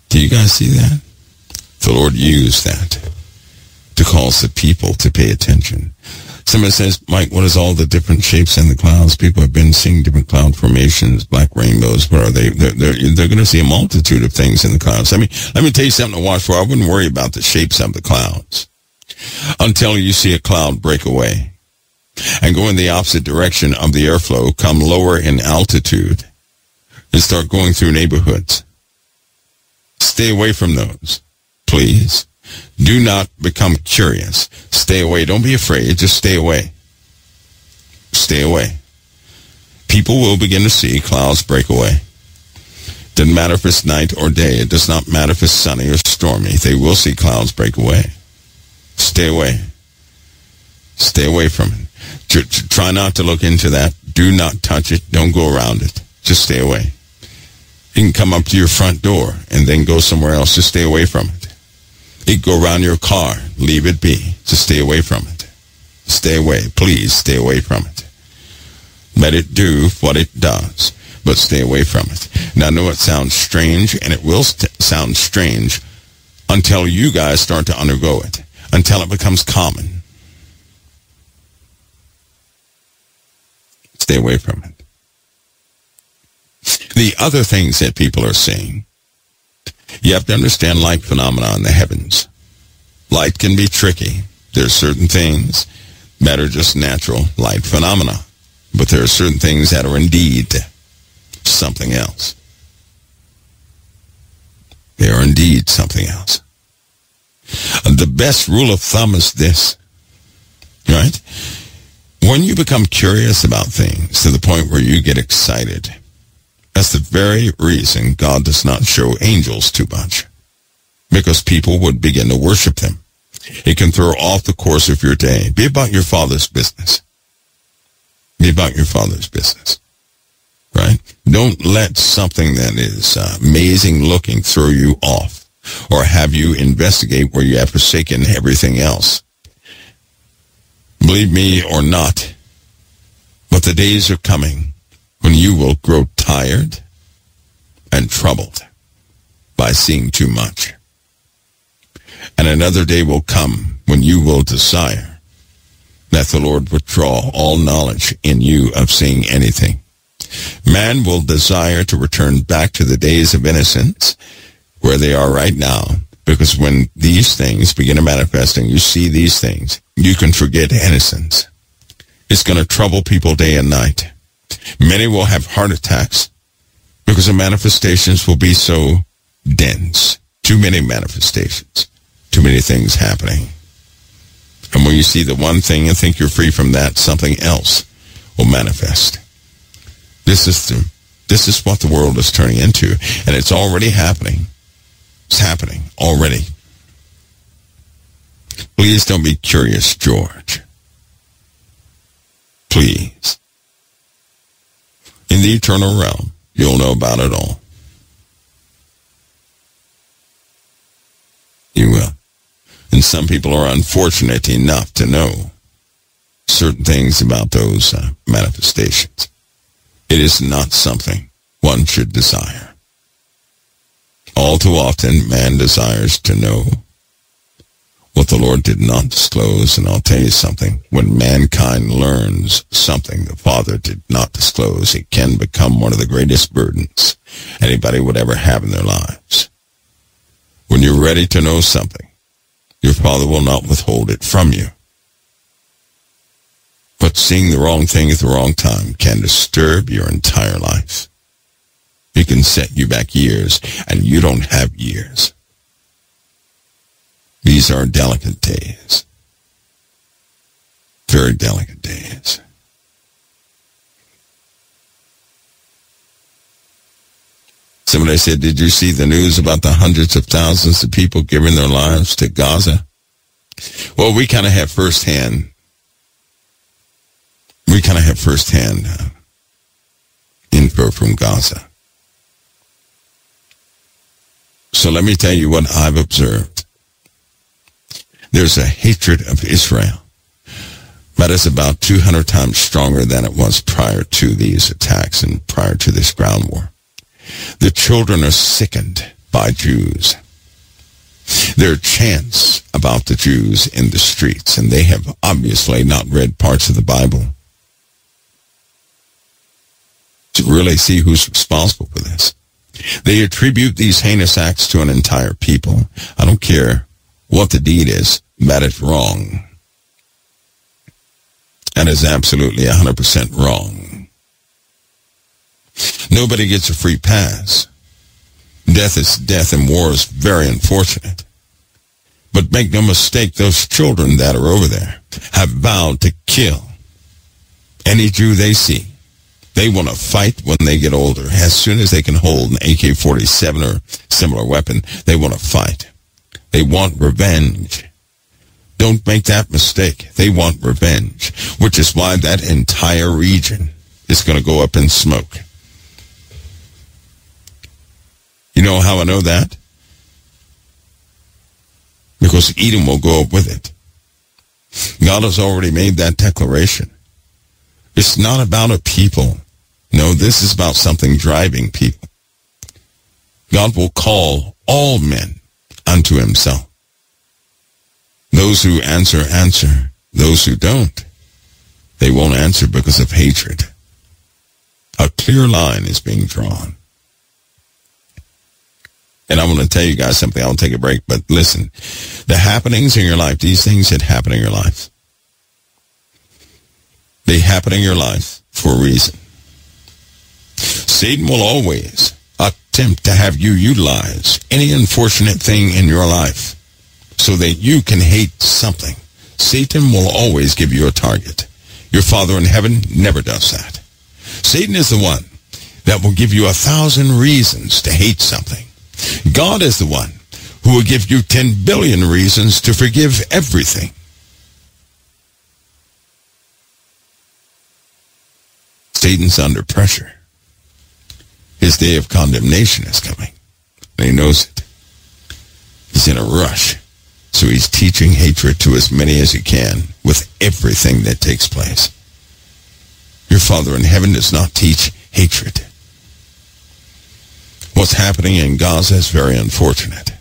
Speaker 1: Do you guys see that? The Lord used that to cause the people to pay attention. Somebody says, Mike, what is all the different shapes in the clouds? People have been seeing different cloud formations, black rainbows. What are they? They're, they're, they're going to see a multitude of things in the clouds. I mean, let me tell you something to watch for. I wouldn't worry about the shapes of the clouds until you see a cloud break away and go in the opposite direction of the airflow, come lower in altitude, and start going through neighborhoods. Stay away from those, please. Do not become curious. Stay away. Don't be afraid. Just stay away. Stay away. People will begin to see clouds break away. Doesn't matter if it's night or day. It does not matter if it's sunny or stormy. They will see clouds break away. Stay away. Stay away from it. Try not to look into that. Do not touch it. Don't go around it. Just stay away. You can come up to your front door and then go somewhere else. Just stay away from it. It go around your car. Leave it be. Just stay away from it. Stay away. Please stay away from it. Let it do what it does, but stay away from it. Now, I know it sounds strange, and it will sound strange until you guys start to undergo it, until it becomes common. Stay away from it. The other things that people are seeing you have to understand light phenomena in the heavens. Light can be tricky. There are certain things that are just natural light phenomena. But there are certain things that are indeed something else. They are indeed something else. The best rule of thumb is this, right? When you become curious about things to the point where you get excited, that's the very reason God does not show angels too much. Because people would begin to worship them. It can throw off the course of your day. Be about your father's business. Be about your father's business. Right? Don't let something that is uh, amazing looking throw you off or have you investigate where you have forsaken everything else. Believe me or not, but the days are coming when you will grow tired and troubled by seeing too much. And another day will come when you will desire that the Lord withdraw all knowledge in you of seeing anything. Man will desire to return back to the days of innocence where they are right now. Because when these things begin to manifest and you see these things, you can forget innocence. It's going to trouble people day and night. Many will have heart attacks because the manifestations will be so dense. Too many manifestations. Too many things happening. And when you see the one thing and think you're free from that, something else will manifest. This is the, this is what the world is turning into, and it's already happening. It's happening already. Please don't be curious, George. Please. In the eternal realm, you'll know about it all. You will. And some people are unfortunate enough to know certain things about those uh, manifestations. It is not something one should desire. All too often, man desires to know what the Lord did not disclose. And I'll tell you something. When mankind learns something the Father did not disclose, it can become one of the greatest burdens anybody would ever have in their lives. When you're ready to know something, your Father will not withhold it from you. But seeing the wrong thing at the wrong time can disturb your entire life. It can set you back years, and you don't have years. These are delicate days. Very delicate days. Somebody said, did you see the news about the hundreds of thousands of people giving their lives to Gaza? Well, we kind of have firsthand, we kind of have firsthand uh, info from Gaza. So let me tell you what I've observed. There's a hatred of Israel that is about 200 times stronger than it was prior to these attacks and prior to this ground war. The children are sickened by Jews. There are chants about the Jews in the streets, and they have obviously not read parts of the Bible to really see who's responsible for this. They attribute these heinous acts to an entire people. I don't care what the deed is, that is wrong. And is absolutely 100% wrong. Nobody gets a free pass. Death is death and war is very unfortunate. But make no mistake, those children that are over there have vowed to kill any Jew they see. They want to fight when they get older. As soon as they can hold an AK-47 or similar weapon, they want to fight. They want revenge. Don't make that mistake. They want revenge, which is why that entire region is going to go up in smoke. You know how I know that? Because Edom will go up with it. God has already made that declaration. It's not about a people. No, this is about something driving people. God will call all men unto himself. Those who answer, answer. Those who don't, they won't answer because of hatred. A clear line is being drawn. And I'm going to tell you guys something. I'll take a break, but listen, the happenings in your life, these things that happen in your life, they happen in your life for a reason. Satan will always attempt to have you utilize any unfortunate thing in your life so that you can hate something. Satan will always give you a target. Your Father in heaven never does that. Satan is the one that will give you a thousand reasons to hate something. God is the one who will give you 10 billion reasons to forgive everything. Satan's under pressure. His day of condemnation is coming. And he knows it. He's in a rush. So he's teaching hatred to as many as he can with everything that takes place. Your Father in heaven does not teach hatred. What's happening in Gaza is very unfortunate.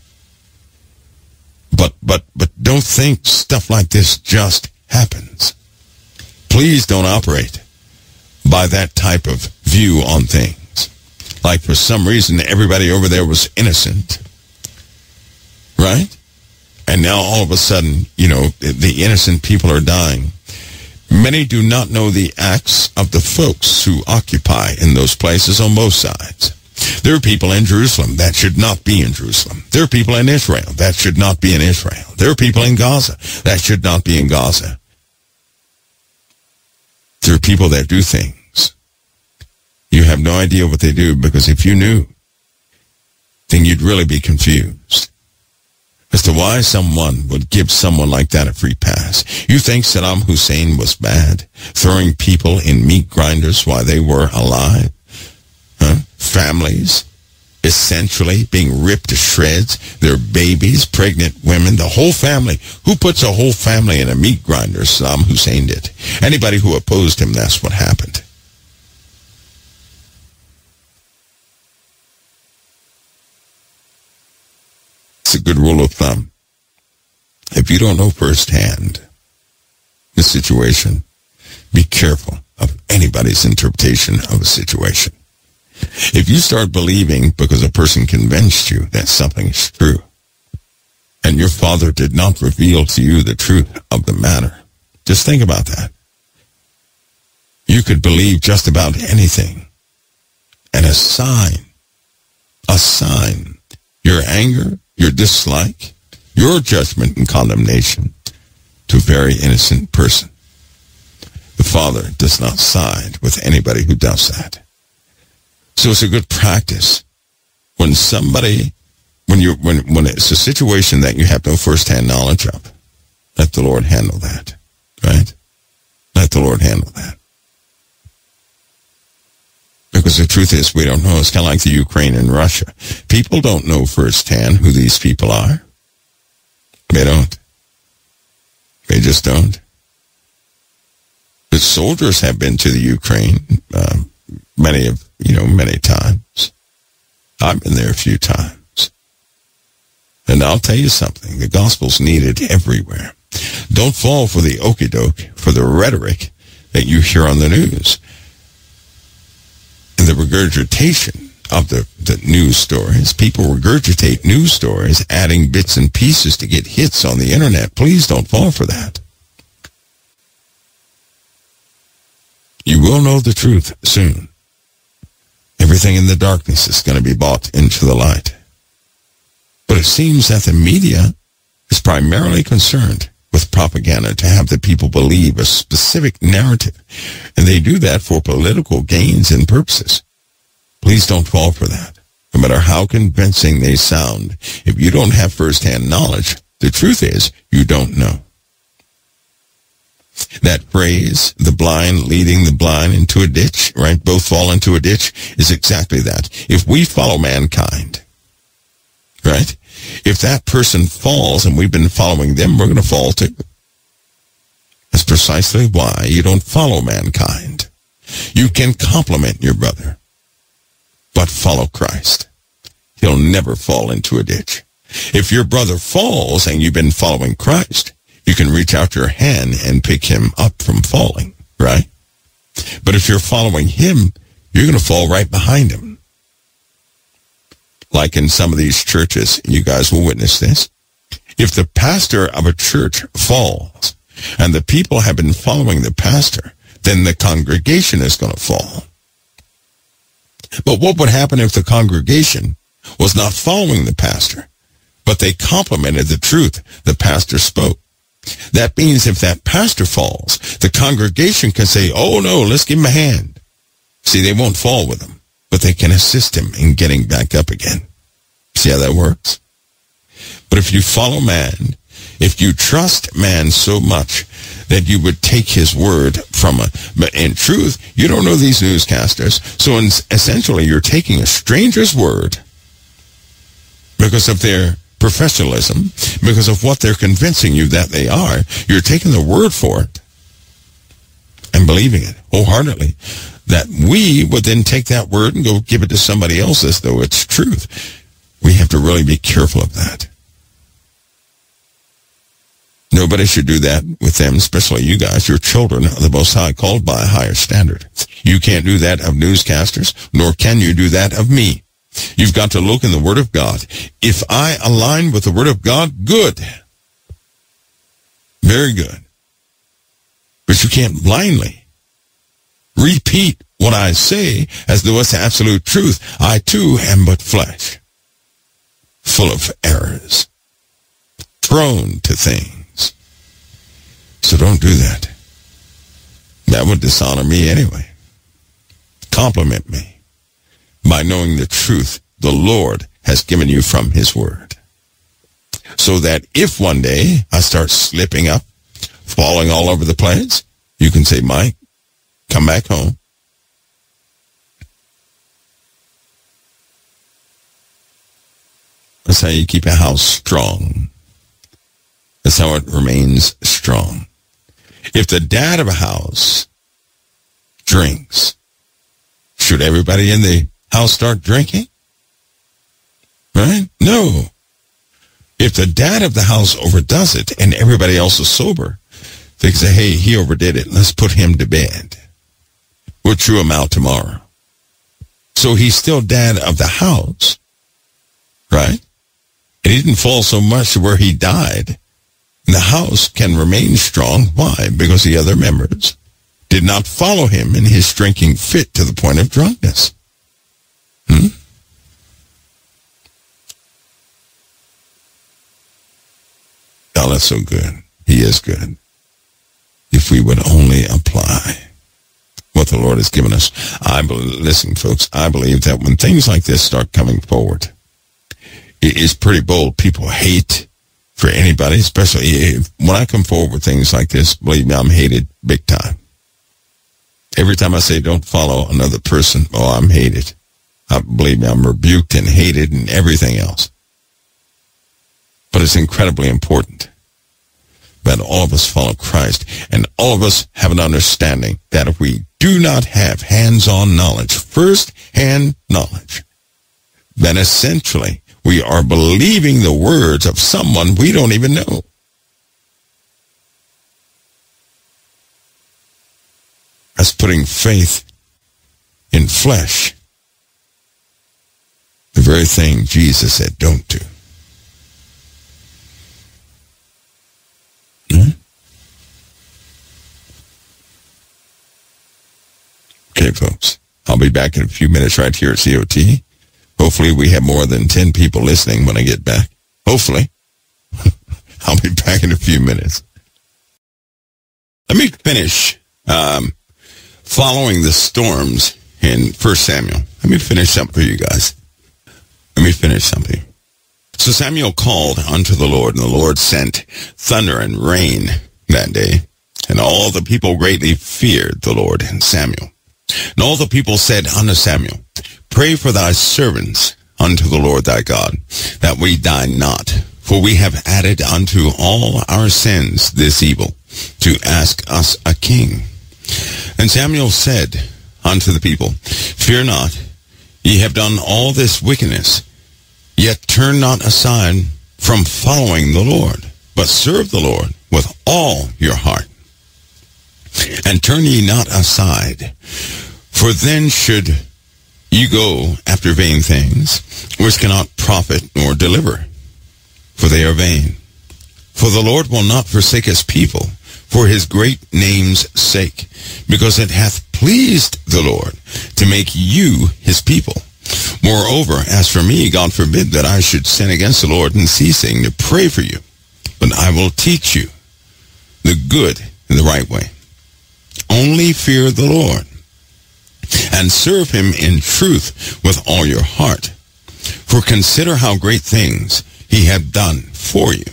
Speaker 1: But, but, but don't think stuff like this just happens. Please don't operate by that type of view on things. Like for some reason, everybody over there was innocent. Right? And now all of a sudden, you know, the innocent people are dying. Many do not know the acts of the folks who occupy in those places on both sides. There are people in Jerusalem that should not be in Jerusalem. There are people in Israel that should not be in Israel. There are people in Gaza that should not be in Gaza. There are people that do things. You have no idea what they do because if you knew, then you'd really be confused as to why someone would give someone like that a free pass. You think Saddam Hussein was bad, throwing people in meat grinders while they were alive? Huh? Families essentially being ripped to shreds, their babies, pregnant women, the whole family. Who puts a whole family in a meat grinder? Saddam Hussein did. Anybody who opposed him, that's what happened. It's a good rule of thumb. If you don't know firsthand the situation, be careful of anybody's interpretation of a situation. If you start believing because a person convinced you that something is true, and your father did not reveal to you the truth of the matter, just think about that. You could believe just about anything. And a sign, a sign, your anger, your dislike, your judgment and condemnation to a very innocent person. The Father does not side with anybody who does that. So it's a good practice when somebody, when you when when it's a situation that you have no first-hand knowledge of, let the Lord handle that, right? Let the Lord handle that. Because the truth is, we don't know. It's kind of like the Ukraine and Russia. People don't know firsthand who these people are. They don't. They just don't. The soldiers have been to the Ukraine. Um, many of you know many times. I've been there a few times. And I'll tell you something, the gospel's needed everywhere. Don't fall for the okey doke, for the rhetoric that you hear on the news. The regurgitation of the, the news stories. People regurgitate news stories, adding bits and pieces to get hits on the internet. Please don't fall for that. You will know the truth soon. Everything in the darkness is going to be brought into the light. But it seems that the media is primarily concerned with propaganda to have the people believe a specific narrative. And they do that for political gains and purposes. Please don't fall for that. No matter how convincing they sound, if you don't have firsthand knowledge, the truth is you don't know. That phrase, the blind leading the blind into a ditch, right? Both fall into a ditch is exactly that. If we follow mankind, right? If that person falls and we've been following them, we're going to fall too. That's precisely why you don't follow mankind. You can compliment your brother, but follow Christ. He'll never fall into a ditch. If your brother falls and you've been following Christ, you can reach out your hand and pick him up from falling, right? But if you're following him, you're going to fall right behind him. Like in some of these churches, you guys will witness this. If the pastor of a church falls and the people have been following the pastor, then the congregation is going to fall. But what would happen if the congregation was not following the pastor, but they complimented the truth the pastor spoke? That means if that pastor falls, the congregation can say, oh no, let's give him a hand. See, they won't fall with him, but they can assist him in getting back up again. See how that works? But if you follow man, if you trust man so much that you would take his word from a, but in truth, you don't know these newscasters. So in, essentially, you're taking a stranger's word because of their professionalism, because of what they're convincing you that they are. You're taking the word for it and believing it wholeheartedly. That we would then take that word and go give it to somebody else as though it's truth. We have to really be careful of that. Nobody should do that with them, especially you guys. You're children of the Most High, called by a higher standard. You can't do that of newscasters, nor can you do that of me. You've got to look in the Word of God. If I align with the Word of God, good. Very good. But you can't blindly repeat what I say as though it's absolute truth. I too am but flesh, full of errors, prone to things. So don't do that. That would dishonor me anyway. Compliment me by knowing the truth the Lord has given you from his word. So that if one day I start slipping up, falling all over the place, you can say, Mike, come back home. That's how you keep a house strong. That's how it remains strong. If the dad of a house drinks, should everybody in the house start drinking? Right? No. If the dad of the house overdoes it and everybody else is sober, they can say, hey, he overdid it. Let's put him to bed. We'll chew him out tomorrow. So he's still dad of the house, right? And he didn't fall so much where he died. The house can remain strong. Why? Because the other members did not follow him in his drinking fit to the point of drunkenness. Hmm? God is so good. He is good. If we would only apply what the Lord has given us. I believe, listen, folks, I believe that when things like this start coming forward, it is pretty bold. People hate for anybody, especially if, when I come forward with things like this, believe me, I'm hated big time. Every time I say don't follow another person, oh, I'm hated. I believe me, I'm rebuked and hated and everything else. But it's incredibly important that all of us follow Christ and all of us have an understanding that if we do not have hands-on knowledge, first-hand knowledge, then essentially we are believing the words of someone we don't even know. That's putting faith in flesh. The very thing Jesus said don't do. Hmm? Okay, folks. I'll be back in a few minutes right here at COT. Hopefully we have more than 10 people listening when I get back. Hopefully. (laughs) I'll be back in a few minutes. Let me finish um, following the storms in 1 Samuel. Let me finish something for you guys. Let me finish something. So Samuel called unto the Lord, and the Lord sent thunder and rain that day. And all the people greatly feared the Lord and Samuel. And all the people said unto Samuel, Pray for thy servants unto the Lord thy God, that we die not. For we have added unto all our sins this evil, to ask us a king. And Samuel said unto the people, Fear not, ye have done all this wickedness, yet turn not aside from following the Lord, but serve the Lord with all your heart. And turn ye not aside, for then should you go after vain things, which cannot profit nor deliver, for they are vain. For the Lord will not forsake his people for his great name's sake, because it hath pleased the Lord to make you his people. Moreover, as for me, God forbid that I should sin against the Lord in ceasing to pray for you, but I will teach you the good and the right way. Only fear the Lord and serve him in truth with all your heart. For consider how great things he hath done for you.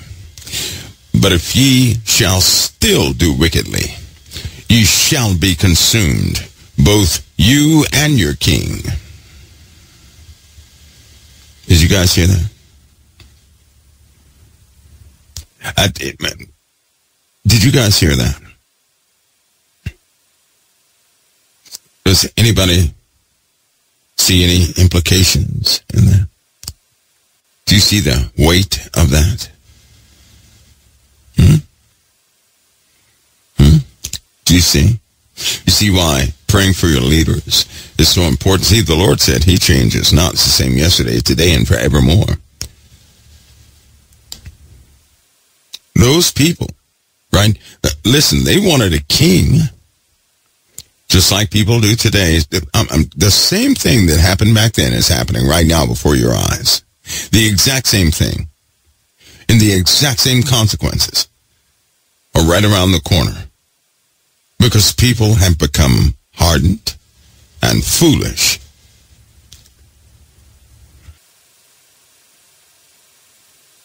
Speaker 1: But if ye shall still do wickedly, ye shall be consumed, both you and your king. Did you guys hear that? I, did you guys hear that? Does anybody see any implications in that? Do you see the weight of that? Hmm? Hmm? Do you see? You see why praying for your leaders is so important. See, the Lord said he changes not. The same yesterday, today, and forevermore. Those people, right? Listen, they wanted a king just like people do today. Um, um, the same thing that happened back then is happening right now before your eyes. The exact same thing. And the exact same consequences are right around the corner. Because people have become hardened and foolish.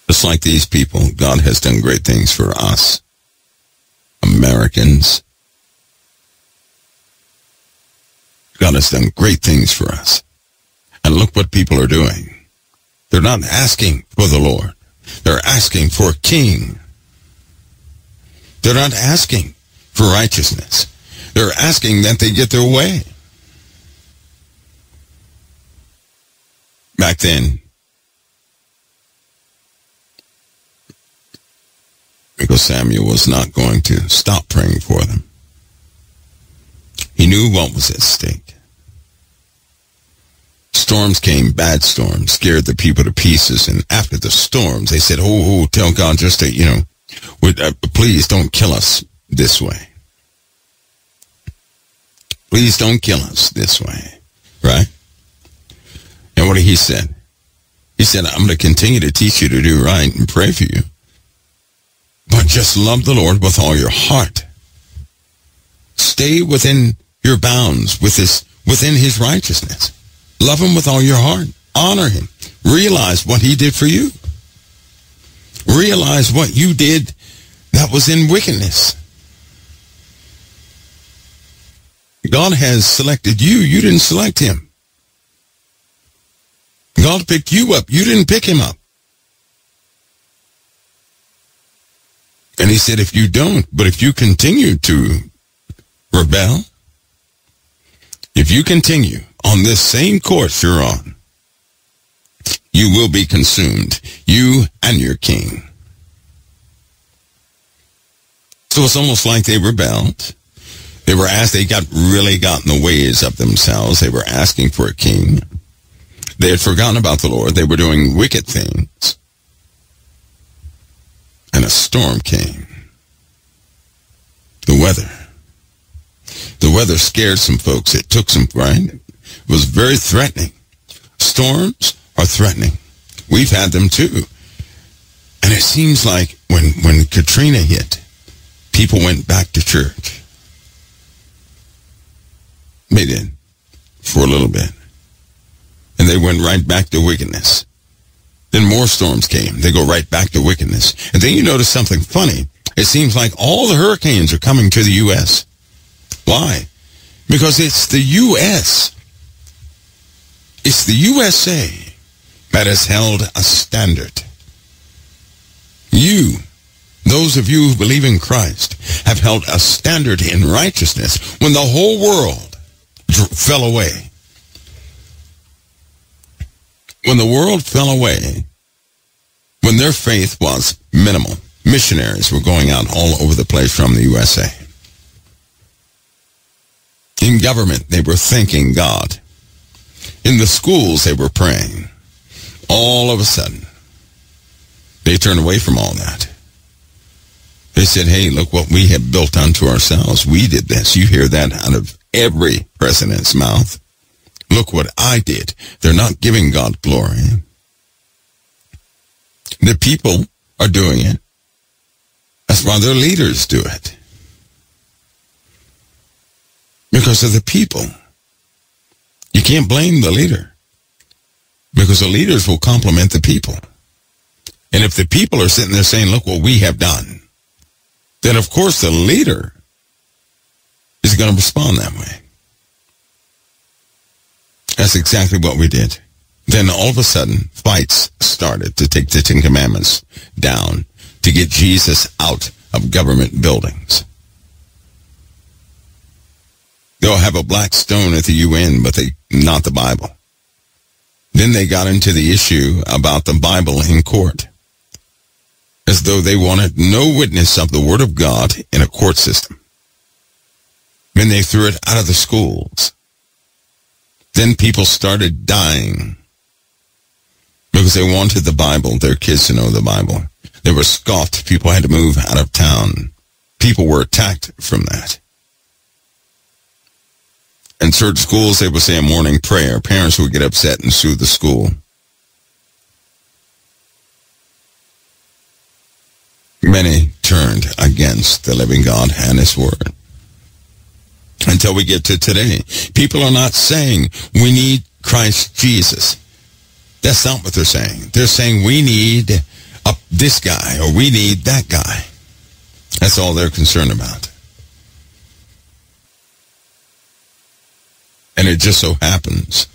Speaker 1: Just like these people, God has done great things for us, Americans. God has done great things for us. And look what people are doing. They're not asking for the Lord. They're asking for a king. They're not asking for righteousness. They're asking that they get their way. Back then, because Samuel was not going to stop praying for them. He knew what was at stake. Storms came, bad storms, scared the people to pieces. And after the storms, they said, oh, oh tell God just to, you know, uh, please don't kill us this way. Please don't kill us this way. Right? And what did he said? He said, I'm going to continue to teach you to do right and pray for you. But just love the Lord with all your heart. Stay within your bounds with his, within his righteousness. Love him with all your heart. Honor him. Realize what he did for you. Realize what you did that was in wickedness. God has selected you. You didn't select him. God picked you up. You didn't pick him up. And he said, if you don't, but if you continue to rebel, if you continue on this same course you're on, you will be consumed, you and your king. So it's almost like they rebelled. They were asked, they got really got in the ways of themselves. They were asking for a king. They had forgotten about the Lord. They were doing wicked things. And a storm came. The weather. The weather scared some folks. It took some, right? Was very threatening. Storms are threatening. We've had them too. And it seems like when, when Katrina hit, people went back to church. They did. For a little bit. And they went right back to wickedness. Then more storms came. They go right back to wickedness. And then you notice something funny. It seems like all the hurricanes are coming to the U.S. Why? Because it's the U.S. It's the USA that has held a standard. You, those of you who believe in Christ, have held a standard in righteousness when the whole world fell away. When the world fell away, when their faith was minimal, missionaries were going out all over the place from the USA. In government, they were thanking God. In the schools, they were praying. All of a sudden, they turned away from all that. They said, hey, look what we have built unto ourselves. We did this. You hear that out of every president's mouth. Look what I did. They're not giving God glory. The people are doing it. That's why their leaders do it. Because of the people. You can't blame the leader. Because the leaders will compliment the people. And if the people are sitting there saying, look what we have done, then of course the leader is going to respond that way. That's exactly what we did. Then all of a sudden, fights started to take the Ten Commandments down to get Jesus out of government buildings. They'll have a black stone at the UN, but they not the Bible. Then they got into the issue about the Bible in court, as though they wanted no witness of the Word of God in a court system. Then they threw it out of the schools. Then people started dying because they wanted the Bible, their kids to know the Bible. They were scoffed. People had to move out of town. People were attacked from that. In certain schools, they would say a morning prayer. Parents would get upset and sue the school. Many turned against the living God and His Word. Until we get to today. People are not saying we need Christ Jesus. That's not what they're saying. They're saying we need a, this guy or we need that guy. That's all they're concerned about. And it just so happens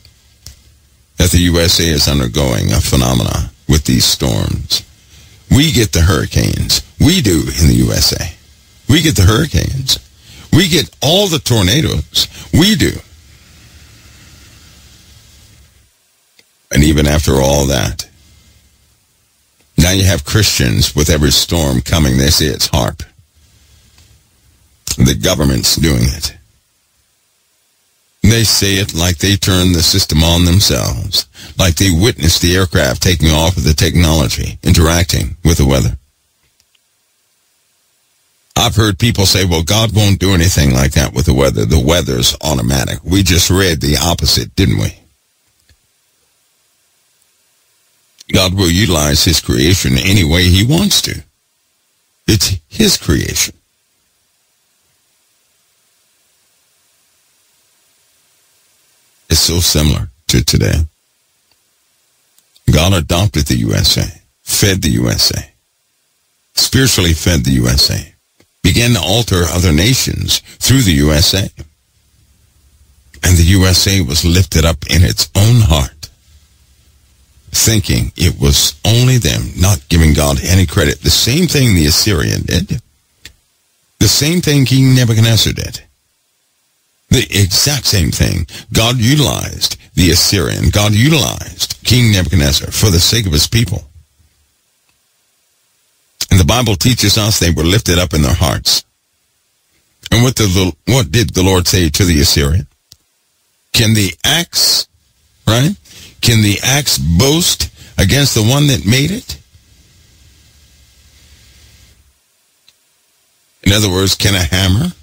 Speaker 1: that the USA is undergoing a phenomena with these storms. We get the hurricanes. We do in the USA. We get the hurricanes. We get all the tornadoes. We do. And even after all that, now you have Christians with every storm coming, they say it's HAARP. The government's doing it. They say it like they turned the system on themselves, like they witnessed the aircraft taking off with the technology, interacting with the weather. I've heard people say, well, God won't do anything like that with the weather. The weather's automatic. We just read the opposite, didn't we? God will utilize his creation any way he wants to. It's his creation. It's so similar to today. God adopted the USA, fed the USA, spiritually fed the USA, began to alter other nations through the USA. And the USA was lifted up in its own heart, thinking it was only them, not giving God any credit. The same thing the Assyrian did. The same thing King Nebuchadnezzar did. The exact same thing. God utilized the Assyrian. God utilized King Nebuchadnezzar for the sake of his people. And the Bible teaches us they were lifted up in their hearts. And what, the, what did the Lord say to the Assyrian? Can the axe, right? Can the axe boast against the one that made it? In other words, can a hammer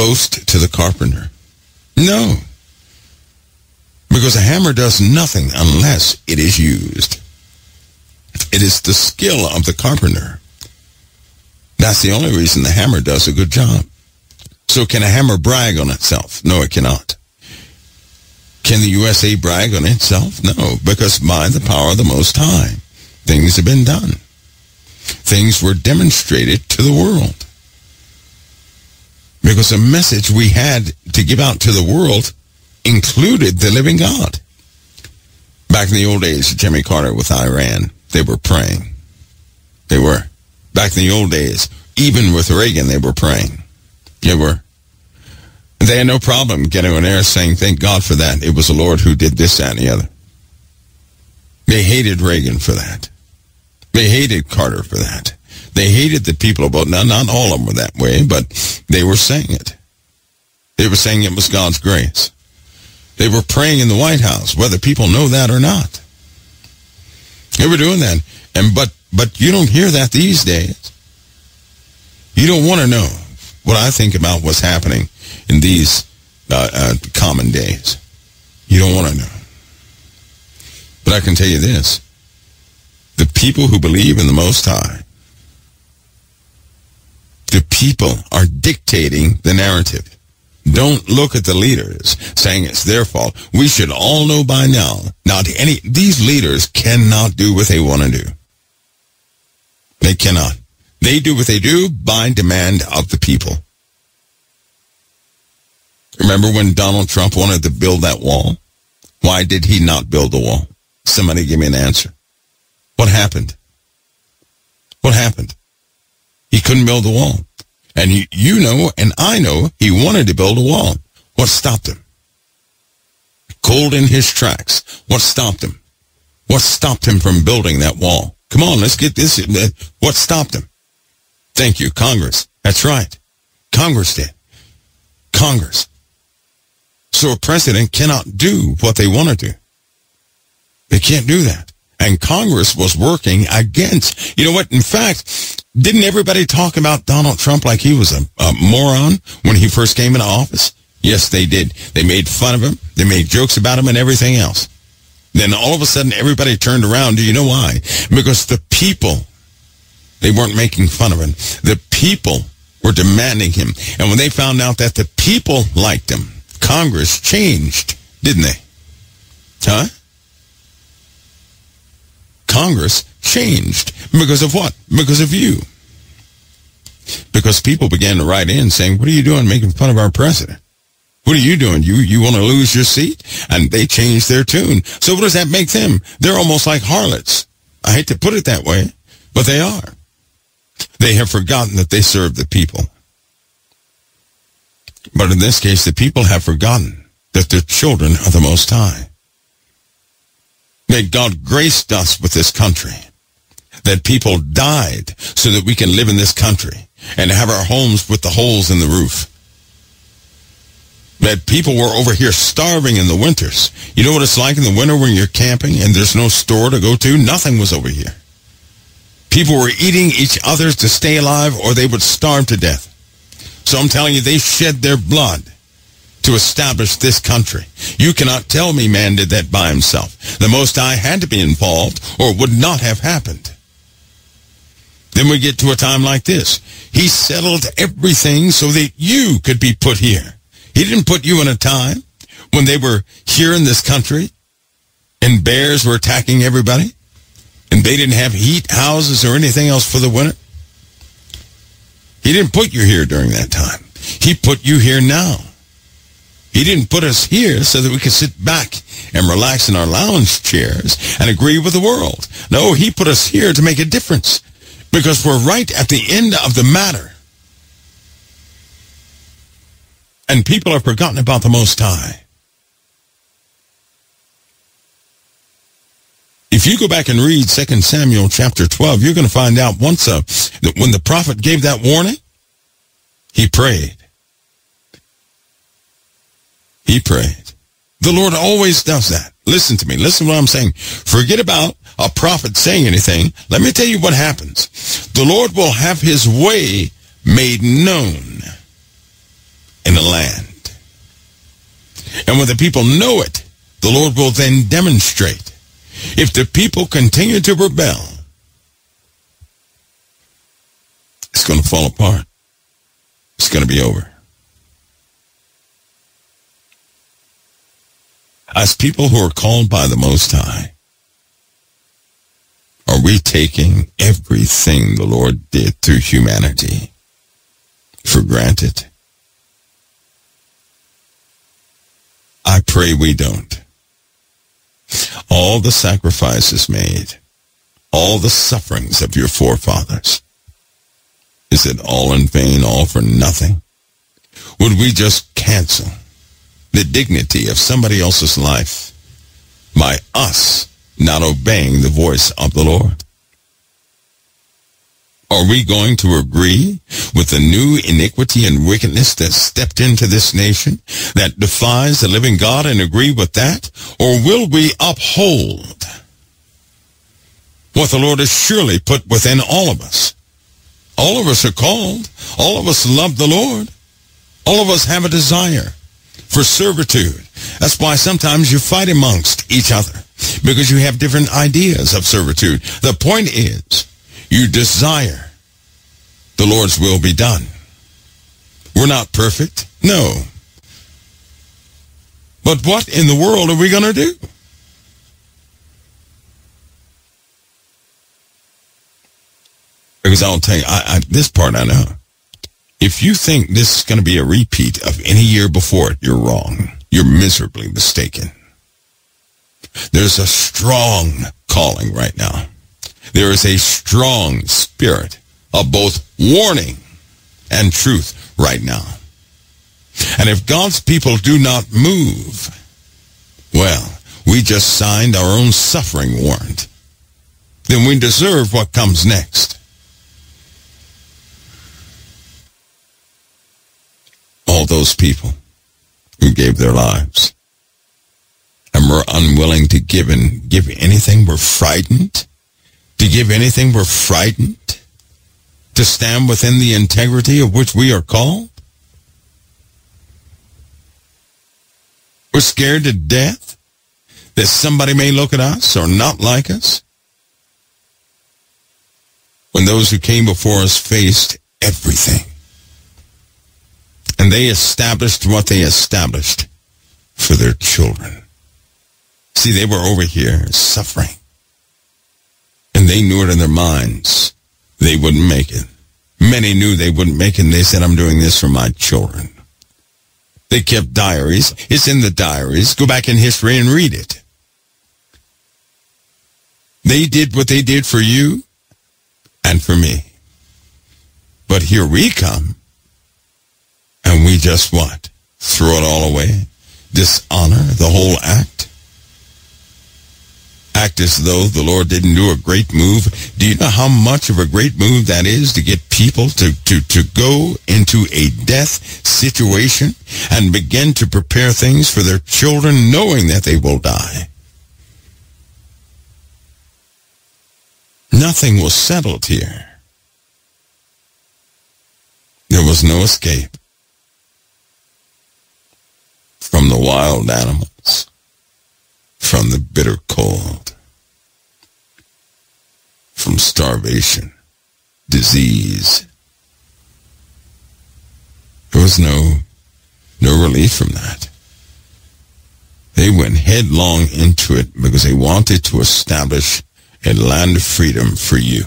Speaker 1: boast to the carpenter? No. Because a hammer does nothing unless it is used. It is the skill of the carpenter. That's the only reason the hammer does a good job. So can a hammer brag on itself? No, it cannot. Can the USA brag on itself? No, because by the power of the Most High, things have been done. Things were demonstrated to the world. Because the message we had to give out to the world included the living God. Back in the old days, Jimmy Carter with Iran, they were praying. They were. Back in the old days, even with Reagan, they were praying. They were. They had no problem getting on air saying, thank God for that. It was the Lord who did this, that, and the other. They hated Reagan for that. They hated Carter for that. They hated the people about, now not all of them were that way, but they were saying it. They were saying it was God's grace. They were praying in the White House, whether people know that or not. They were doing that. And but but you don't hear that these days. You don't want to know what I think about what's happening in these uh, uh, common days. You don't want to know. But I can tell you this. The people who believe in the Most High, the people are dictating the narrative. Don't look at the leaders saying it's their fault. We should all know by now, not any, these leaders cannot do what they want to do. They cannot. They do what they do by demand of the people. Remember when Donald Trump wanted to build that wall? Why did he not build the wall? Somebody give me an answer. What happened? What happened? He couldn't build the wall. And you, you know, and I know, he wanted to build a wall. What stopped him? Cold in his tracks. What stopped him? What stopped him from building that wall? Come on, let's get this. What stopped him? Thank you, Congress. That's right. Congress did. Congress. So a president cannot do what they want to do. They can't do that. And Congress was working against, you know what? In fact, didn't everybody talk about Donald Trump like he was a, a moron when he first came into office? Yes, they did. They made fun of him. They made jokes about him and everything else. Then all of a sudden everybody turned around. Do you know why? Because the people, they weren't making fun of him. The people were demanding him. And when they found out that the people liked him, Congress changed, didn't they? Huh? Congress changed. Because of what? Because of you. Because people began to write in saying, what are you doing making fun of our president? What are you doing? You you want to lose your seat? And they changed their tune. So what does that make them? They're almost like harlots. I hate to put it that way, but they are. They have forgotten that they serve the people. But in this case, the people have forgotten that they're children are the Most High. That God graced us with this country. That people died so that we can live in this country and have our homes with the holes in the roof that people were over here starving in the winters. You know what it's like in the winter when you're camping and there's no store to go to? Nothing was over here. People were eating each other to stay alive or they would starve to death. So I'm telling you, they shed their blood to establish this country. You cannot tell me man did that by himself. The Most High had to be involved or would not have happened. Then we get to a time like this. He settled everything so that you could be put here. He didn't put you in a time when they were here in this country and bears were attacking everybody and they didn't have heat houses or anything else for the winter. He didn't put you here during that time. He put you here now. He didn't put us here so that we could sit back and relax in our lounge chairs and agree with the world. No, he put us here to make a difference because we're right at the end of the matter. And people have forgotten about the Most High. If you go back and read 2 Samuel chapter 12, you're going to find out once uh, that when the prophet gave that warning, he prayed. He prayed. The Lord always does that. Listen to me. Listen to what I'm saying. Forget about a prophet saying anything. Let me tell you what happens. The Lord will have his way made known in the land. And when the people know it, the Lord will then demonstrate. If the people continue to rebel, it's going to fall apart. It's going to be over. As people who are called by the Most High, are we taking everything the Lord did through humanity for granted? I pray we don't. All the sacrifices made, all the sufferings of your forefathers, is it all in vain, all for nothing? Would we just cancel the dignity of somebody else's life by us not obeying the voice of the Lord? Are we going to agree with the new iniquity and wickedness that stepped into this nation that defies the living God and agree with that? Or will we uphold what the Lord has surely put within all of us? All of us are called. All of us love the Lord. All of us have a desire for servitude. That's why sometimes you fight amongst each other because you have different ideas of servitude. The point is, you desire the Lord's will be done. We're not perfect. No. But what in the world are we going to do? Because I'll tell you, I, I, this part I know. If you think this is going to be a repeat of any year before it, you're wrong. You're miserably mistaken. There's a strong calling right now. There is a strong spirit of both warning and truth right now. And if God's people do not move, well, we just signed our own suffering warrant. Then we deserve what comes next. All those people who gave their lives and were unwilling to give and give anything, were frightened to give anything, were frightened to stand within the integrity of which we are called? We're scared to death that somebody may look at us or not like us. When those who came before us faced everything. And they established what they established for their children. See, they were over here suffering. And they knew it in their minds. They wouldn't make it. Many knew they wouldn't make it, and they said, I'm doing this for my children. They kept diaries. It's in the diaries. Go back in history and read it. They did what they did for you and for me. But here we come, and we just what? Throw it all away? Dishonor the whole act? act as though the Lord didn't do a great move. Do you know how much of a great move that is to get people to, to, to go into a death situation and begin to prepare things for their children knowing that they will die? Nothing was settled here. There was no escape from the wild animals from the bitter cold, from starvation, disease. There was no, no relief from that. They went headlong into it because they wanted to establish a land of freedom for you.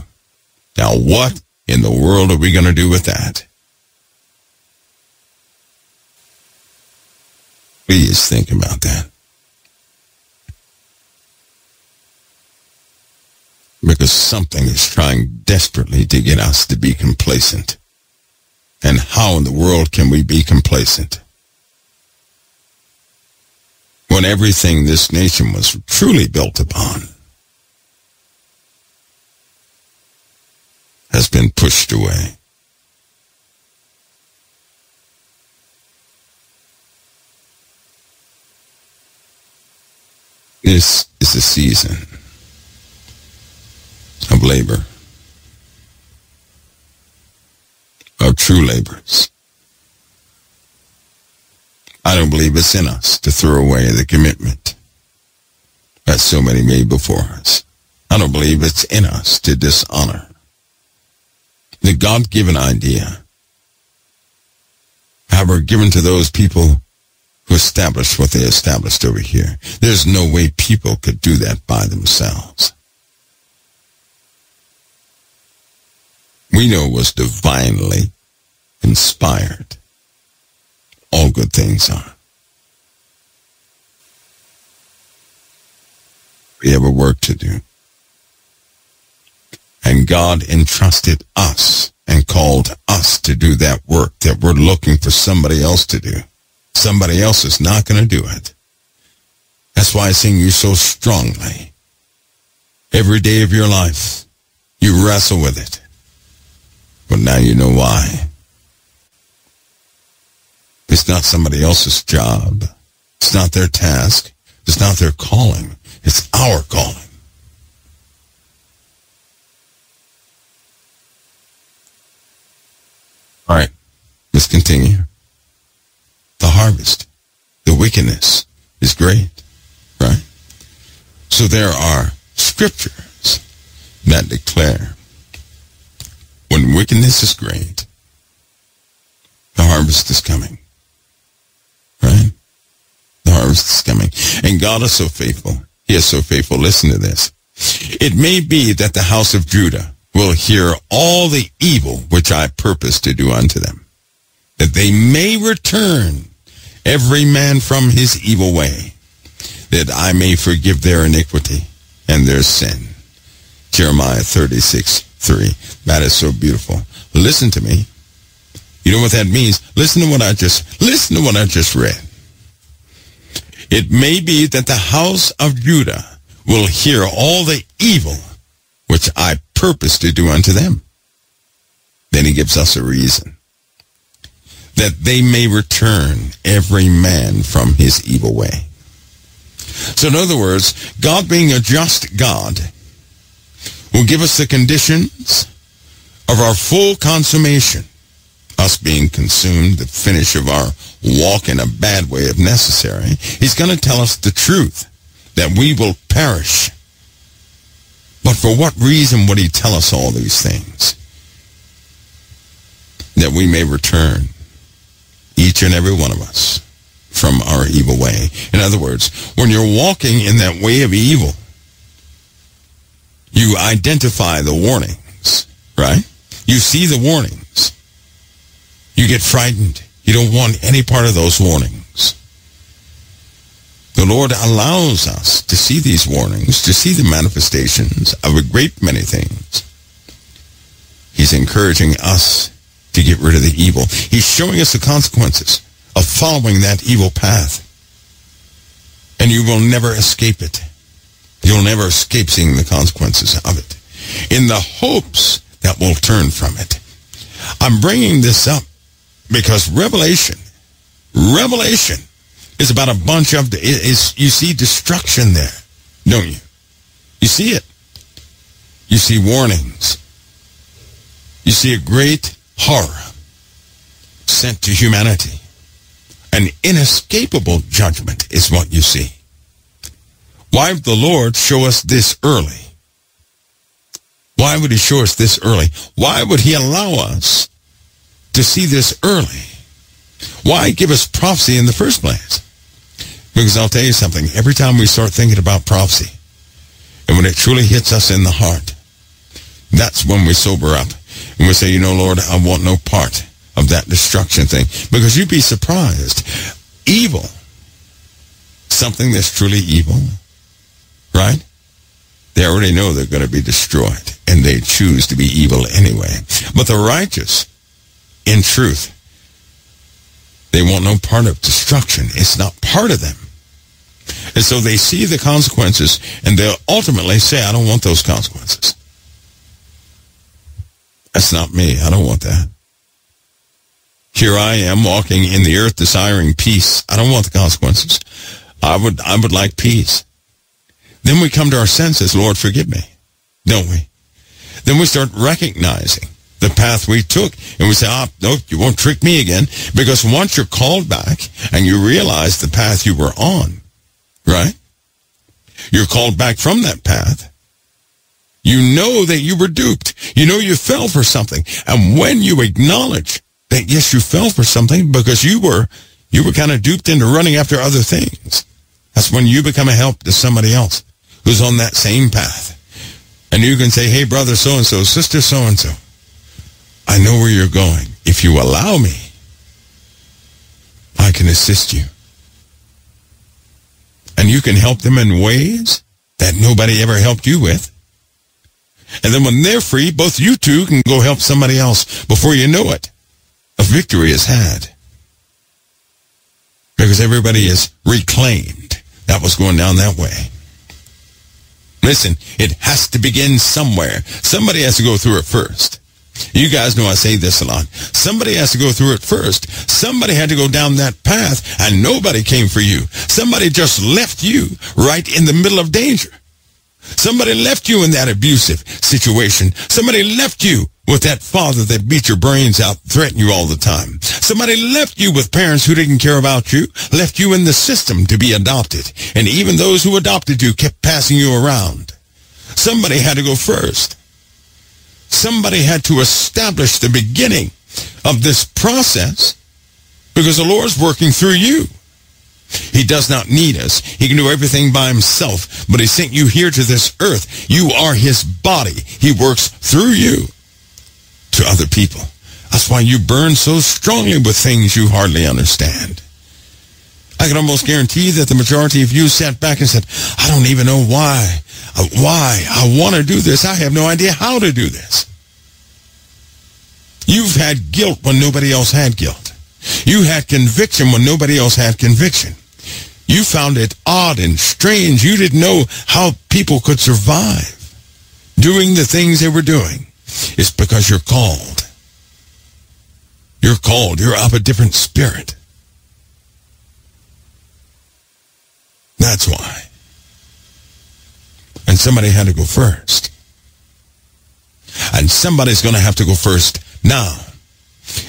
Speaker 1: Now what in the world are we going to do with that? Please think about that. because something is trying desperately to get us to be complacent. And how in the world can we be complacent? When everything this nation was truly built upon has been pushed away. This is a season of labor, of true laborers. I don't believe it's in us to throw away the commitment that so many made before us. I don't believe it's in us to dishonor the God-given idea, however, given to those people who established what they established over here. There's no way people could do that by themselves. we know was divinely inspired. All good things are. We have a work to do. And God entrusted us and called us to do that work that we're looking for somebody else to do. Somebody else is not going to do it. That's why I sing you so strongly. Every day of your life, you wrestle with it. But now you know why. It's not somebody else's job. It's not their task. It's not their calling. It's our calling. All right, let's continue. The harvest, the wickedness is great, right? So there are scriptures that declare when wickedness is great, the harvest is coming. Right? The harvest is coming. And God is so faithful. He is so faithful. Listen to this. It may be that the house of Judah will hear all the evil which I purpose to do unto them, that they may return every man from his evil way, that I may forgive their iniquity and their sin. Jeremiah 36, 3. That is so beautiful. Listen to me. You know what that means? Listen to what I just, listen to what I just read. It may be that the house of Judah will hear all the evil which I purpose to do unto them. Then he gives us a reason. That they may return every man from his evil way. So in other words, God being a just God will give us the conditions of our full consummation, us being consumed, the finish of our walk in a bad way if necessary. He's going to tell us the truth, that we will perish. But for what reason would he tell us all these things? That we may return, each and every one of us, from our evil way. In other words, when you're walking in that way of evil, you identify the warnings, right? You see the warnings. You get frightened. You don't want any part of those warnings. The Lord allows us to see these warnings, to see the manifestations of a great many things. He's encouraging us to get rid of the evil. He's showing us the consequences of following that evil path. And you will never escape it. You'll never escape seeing the consequences of it. In the hopes that we'll turn from it. I'm bringing this up because Revelation, Revelation is about a bunch of, is you see destruction there, don't you? You see it. You see warnings. You see a great horror sent to humanity. An inescapable judgment is what you see. Why would the Lord show us this early? Why would he show us this early? Why would he allow us to see this early? Why give us prophecy in the first place? Because I'll tell you something, every time we start thinking about prophecy, and when it truly hits us in the heart, that's when we sober up. And we say, you know, Lord, I want no part of that destruction thing. Because you'd be surprised. Evil, something that's truly evil, right? They already know they're going to be destroyed, and they choose to be evil anyway. But the righteous, in truth, they want no part of destruction. It's not part of them. And so they see the consequences, and they'll ultimately say, I don't want those consequences. That's not me. I don't want that. Here I am walking in the earth desiring peace. I don't want the consequences. I would, I would like peace. Then we come to our senses, Lord, forgive me, don't we? Then we start recognizing the path we took. And we say, ah, no, you won't trick me again. Because once you're called back and you realize the path you were on, right? You're called back from that path. You know that you were duped. You know you fell for something. And when you acknowledge that, yes, you fell for something because you were, you were kind of duped into running after other things. That's when you become a help to somebody else who's on that same path. And you can say, hey, brother so-and-so, sister so-and-so, I know where you're going. If you allow me, I can assist you. And you can help them in ways that nobody ever helped you with. And then when they're free, both you two can go help somebody else. Before you know it, a victory is had. Because everybody is reclaimed. That was going down that way. Listen, it has to begin somewhere. Somebody has to go through it first. You guys know I say this a lot. Somebody has to go through it first. Somebody had to go down that path and nobody came for you. Somebody just left you right in the middle of danger. Somebody left you in that abusive situation. Somebody left you with that father that beat your brains out, threatened you all the time. Somebody left you with parents who didn't care about you, left you in the system to be adopted. And even those who adopted you kept passing you around. Somebody had to go first. Somebody had to establish the beginning of this process because the Lord's working through you. He does not need us. He can do everything by himself, but he sent you here to this earth. You are his body. He works through you to other people. That's why you burn so strongly with things you hardly understand. I can almost guarantee that the majority of you sat back and said, I don't even know why. Uh, why? I want to do this. I have no idea how to do this. You've had guilt when nobody else had guilt. You had conviction when nobody else had conviction. You found it odd and strange. You didn't know how people could survive doing the things they were doing. It's because you're called. You're called. You're of a different spirit. That's why. And somebody had to go first. And somebody's going to have to go first now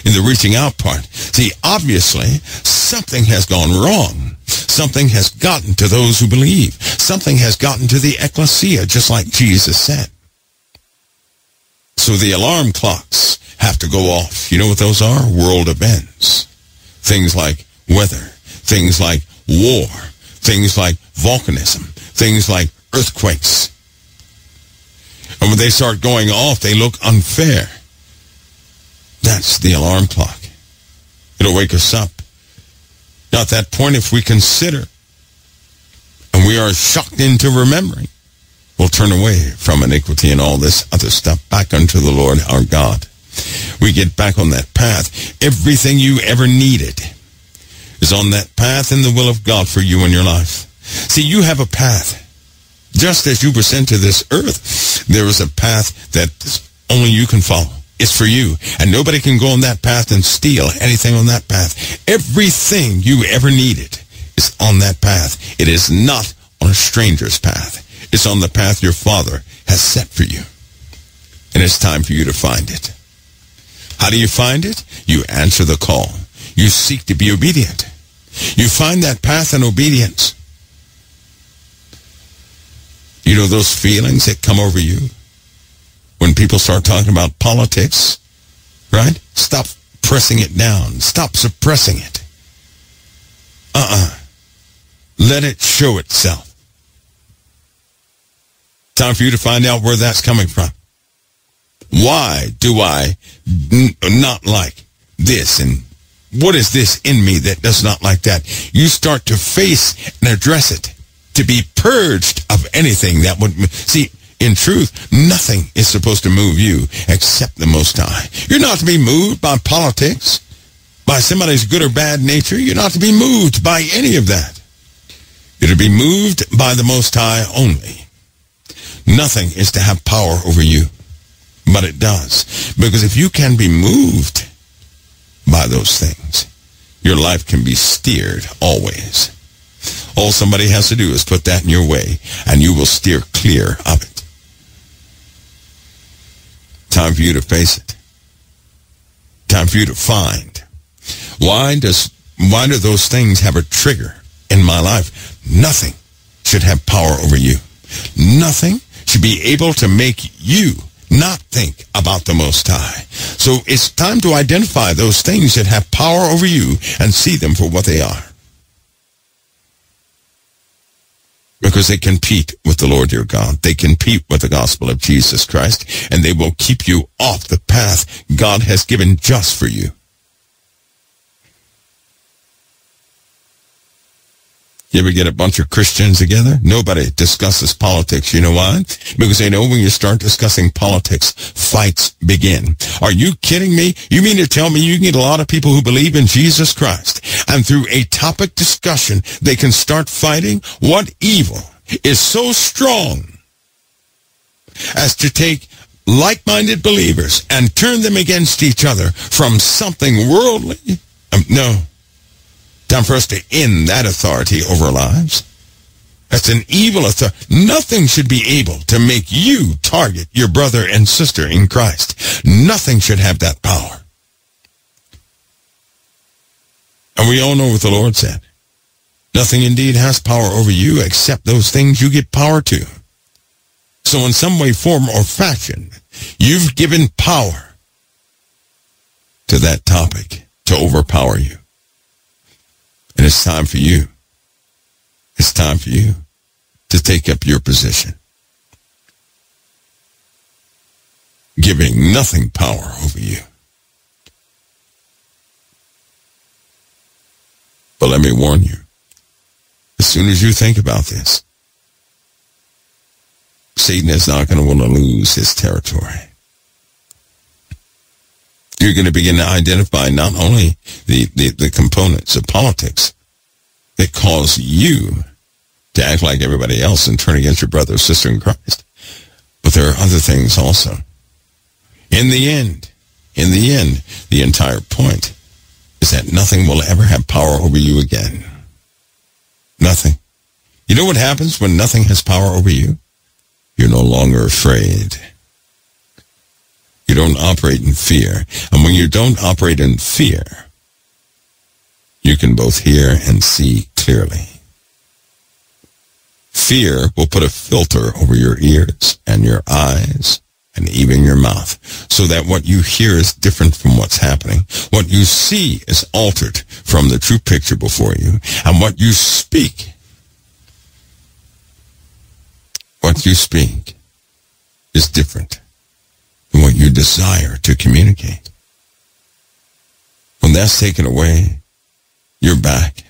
Speaker 1: in the reaching out part. See, obviously, something has gone wrong. Something has gotten to those who believe. Something has gotten to the ecclesia, just like Jesus said. So the alarm clocks have to go off. You know what those are? World events. Things like weather. Things like war. Things like volcanism. Things like earthquakes. And when they start going off, they look unfair. That's the alarm clock. It'll wake us up. At that point, if we consider and we are shocked into remembering, we'll turn away from iniquity and all this other stuff back unto the Lord our God. We get back on that path. Everything you ever needed is on that path in the will of God for you in your life. See, you have a path. Just as you were sent to this earth, there is a path that only you can follow. It's for you. And nobody can go on that path and steal anything on that path. Everything you ever needed is on that path. It is not on a stranger's path. It's on the path your Father has set for you. And it's time for you to find it. How do you find it? You answer the call. You seek to be obedient. You find that path in obedience. You know those feelings that come over you when people start talking about politics, right? Stop pressing it down. Stop suppressing it. Uh-uh. Let it show itself. Time for you to find out where that's coming from. Why do I not like this? And what is this in me that does not like that? You start to face and address it to be purged of anything that would see in truth nothing is supposed to move you except the most high. You're not to be moved by politics by somebody's good or bad nature. You're not to be moved by any of that. You're to be moved by the most high only. Nothing is to have power over you but it does. Because if you can be moved by those things your life can be steered always. All somebody has to do is put that in your way, and you will steer clear of it. Time for you to face it. Time for you to find. Why does why do those things have a trigger in my life? Nothing should have power over you. Nothing should be able to make you not think about the Most High. So it's time to identify those things that have power over you and see them for what they are. Because they compete with the Lord your God. They compete with the gospel of Jesus Christ, and they will keep you off the path God has given just for you. You ever get a bunch of Christians together? Nobody discusses politics. You know why? Because they know when you start discussing politics, fights begin. Are you kidding me? You mean to tell me you get a lot of people who believe in Jesus Christ and through a topic discussion, they can start fighting? What evil is so strong as to take like-minded believers and turn them against each other from something worldly? Um, no. Time for us to end that authority over lives. That's an evil authority. Nothing should be able to make you target your brother and sister in Christ. Nothing should have that power. And we all know what the Lord said. Nothing indeed has power over you except those things you give power to. So in some way, form, or fashion, you've given power to that topic to overpower you. And it's time for you. It's time for you to take up your position. Giving nothing power over you. But let me warn you, as soon as you think about this, Satan is not going to want to lose his territory. You're going to begin to identify not only the, the, the components of politics that cause you to act like everybody else and turn against your brother or sister in Christ, but there are other things also. In the end, in the end, the entire point is that nothing will ever have power over you again. Nothing. You know what happens when nothing has power over you? You're no longer afraid. You don't operate in fear. And when you don't operate in fear, you can both hear and see clearly. Fear will put a filter over your ears and your eyes and even your mouth so that what you hear is different from what's happening. What you see is altered from the true picture before you. And what you speak, what you speak is different what you desire to communicate. When that's taken away, you're back.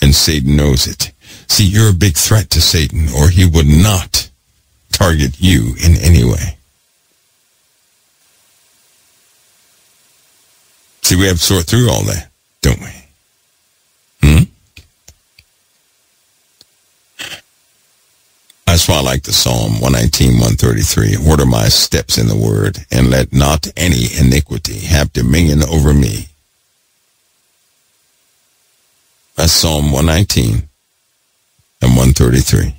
Speaker 1: And Satan knows it. See, you're a big threat to Satan, or he would not target you in any way. See, we have to sort through all that, don't we? Hmm? That's why I like the Psalm 119, 133. Order my steps in the word, and let not any iniquity have dominion over me. That's Psalm 119 and 133.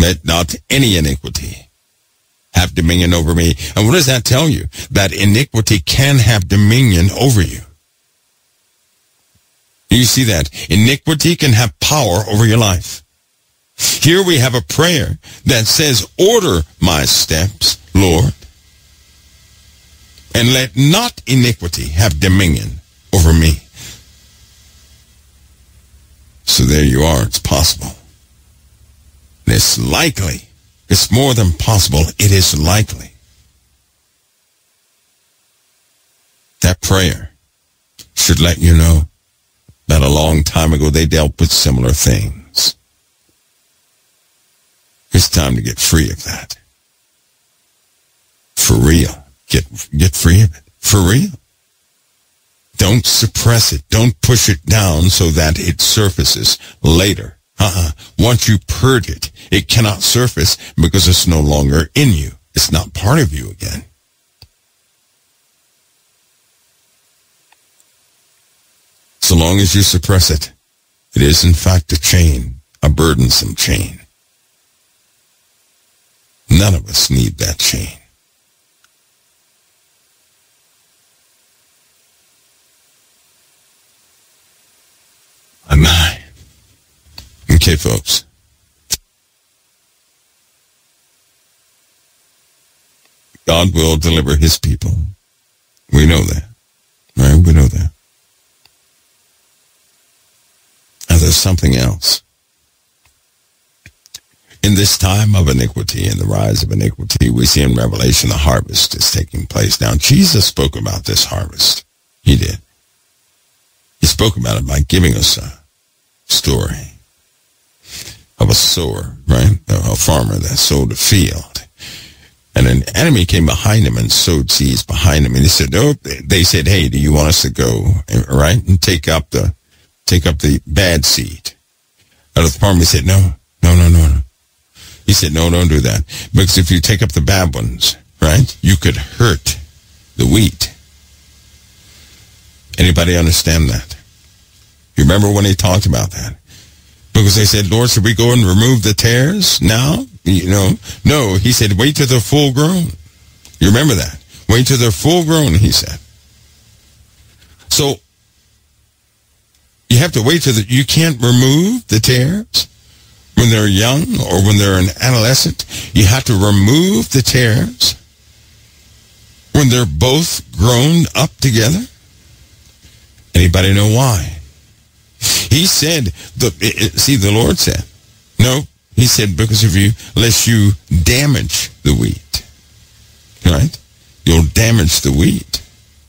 Speaker 1: Let not any iniquity have dominion over me. And what does that tell you? That iniquity can have dominion over you. Do you see that? Iniquity can have power over your life. Here we have a prayer that says, order my steps, Lord, and let not iniquity have dominion over me. So there you are. It's possible. It's likely. It's more than possible. It is likely. That prayer should let you know that a long time ago they dealt with similar things. It's time to get free of that. For real. Get, get free of it. For real. Don't suppress it. Don't push it down so that it surfaces later. Uh-uh. Once you purge it, it cannot surface because it's no longer in you. It's not part of you again. So long as you suppress it, it is in fact a chain, a burdensome chain. None of us need that chain. I'm I? Okay, folks. God will deliver his people. We know that. Right? We know that. And there's something else. In this time of iniquity and the rise of iniquity, we see in Revelation the harvest is taking place. Now, Jesus spoke about this harvest. He did. He spoke about it by giving us a story of a sower, right? A farmer that sowed a field. And an enemy came behind him and sowed seeds behind him. And he said, oh, they said, hey, do you want us to go, right? And take up the, take up the bad seed. And the farmer said, no, no, no, no, no. He said, no, don't do that. Because if you take up the bad ones, right, you could hurt the wheat. Anybody understand that? You remember when he talked about that? Because they said, Lord, should we go and remove the tares now? You know, no. He said, wait till they're full grown. You remember that? Wait till they're full grown, he said. So, you have to wait till the, you can't remove the tares when they're young or when they're an adolescent. You have to remove the tares when they're both grown up together. Anybody know why? He said, the, see, the Lord said, no, he said, because if you, unless you damage the wheat, right? You'll damage the wheat.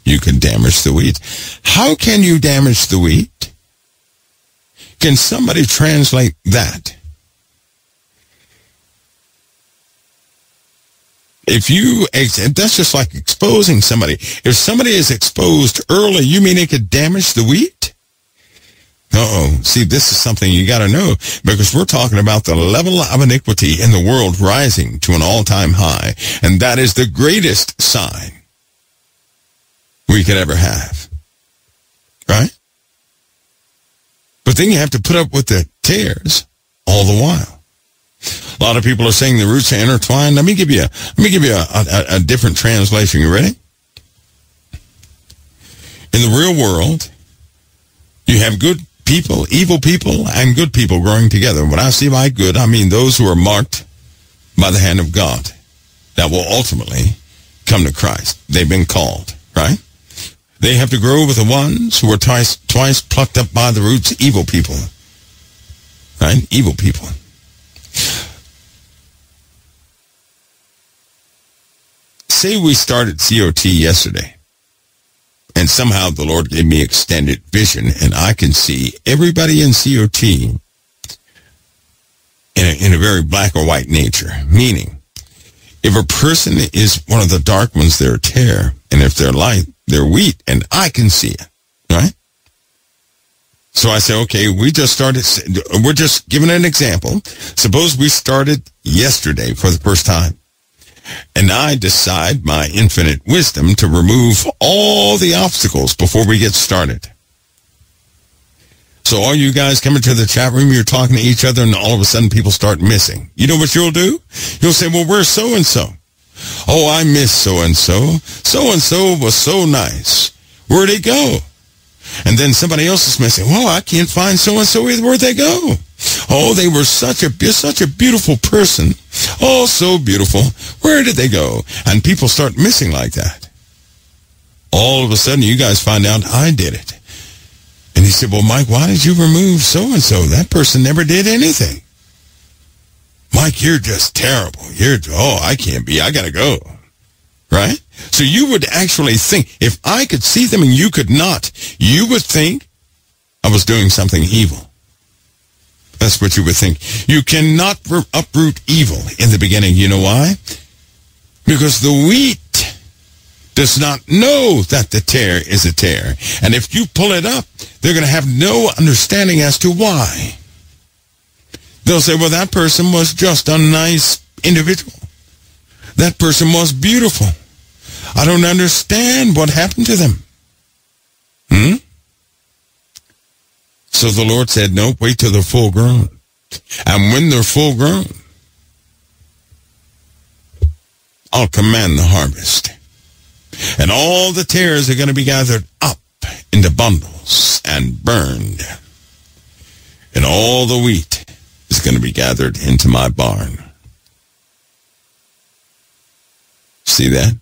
Speaker 1: You can damage the wheat. How can you damage the wheat? Can somebody translate that? If you, that's just like exposing somebody. If somebody is exposed early, you mean it could damage the wheat? Uh-oh. See, this is something you got to know because we're talking about the level of iniquity in the world rising to an all-time high. And that is the greatest sign we could ever have. Right? But then you have to put up with the tares all the while. A lot of people are saying the roots are intertwined. Let me give you a, let me give you a, a, a different translation. You ready? In the real world, you have good people, evil people, and good people growing together. When I say by good, I mean those who are marked by the hand of God that will ultimately come to Christ. They've been called, right? They have to grow with the ones who were twice, twice plucked up by the roots, evil people. Right? Evil people. Say we started COT yesterday, and somehow the Lord gave me extended vision, and I can see everybody in COT in a, in a very black or white nature, meaning if a person is one of the dark ones, they're tare, and if they're light, they're wheat, and I can see it, right? So I say, okay, we just started, we're just giving an example. Suppose we started yesterday for the first time. And I decide my infinite wisdom to remove all the obstacles before we get started. So all you guys coming to the chat room, you're talking to each other and all of a sudden people start missing. You know what you'll do? You'll say, well, where's so-and-so? Oh, I miss so-and-so. So-and-so was so nice. Where'd he go? And then somebody else is missing. Well, I can't find so-and-so either. Where'd they go? Oh, they were such a, such a beautiful person. Oh, so beautiful. Where did they go? And people start missing like that. All of a sudden, you guys find out I did it. And he said, well, Mike, why did you remove so-and-so? That person never did anything. Mike, you're just terrible. You're, oh, I can't be. I got to go. Right? So you would actually think, if I could see them and you could not, you would think I was doing something evil. That's what you would think. You cannot uproot evil in the beginning. You know why? Because the wheat does not know that the tare is a tare. And if you pull it up, they're going to have no understanding as to why. They'll say, well, that person was just a nice individual. That person was beautiful. I don't understand what happened to them. Hmm? So the Lord said, no, wait till they're full grown. And when they're full grown, I'll command the harvest. And all the tares are going to be gathered up into bundles and burned. And all the wheat is going to be gathered into my barn. See that?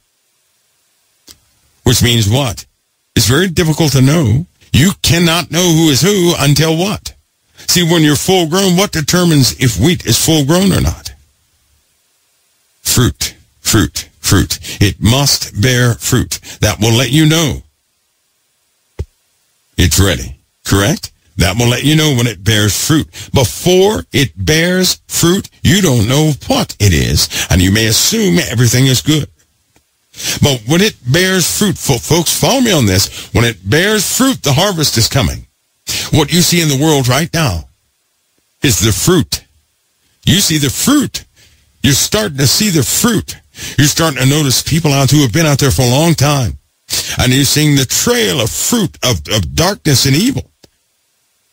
Speaker 1: Which means what? It's very difficult to know. You cannot know who is who until what? See, when you're full grown, what determines if wheat is full grown or not? Fruit, fruit, fruit. It must bear fruit. That will let you know it's ready. Correct? That will let you know when it bears fruit. Before it bears fruit, you don't know what it is, and you may assume everything is good. But when it bears fruit, folks, follow me on this. When it bears fruit, the harvest is coming. What you see in the world right now is the fruit. You see the fruit. You're starting to see the fruit. You're starting to notice people out who have been out there for a long time. And you're seeing the trail of fruit of, of darkness and evil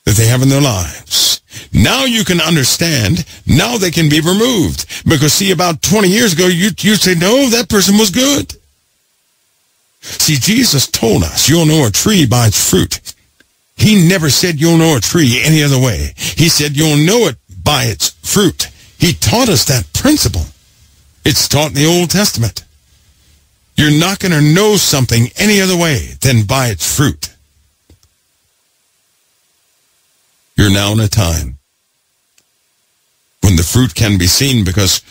Speaker 1: that they have in their lives. Now you can understand. Now they can be removed. Because see, about 20 years ago, you, you say, no, that person was good. See, Jesus told us, you'll know a tree by its fruit. He never said you'll know a tree any other way. He said you'll know it by its fruit. He taught us that principle. It's taught in the Old Testament. You're not going to know something any other way than by its fruit. You're now in a time when the fruit can be seen because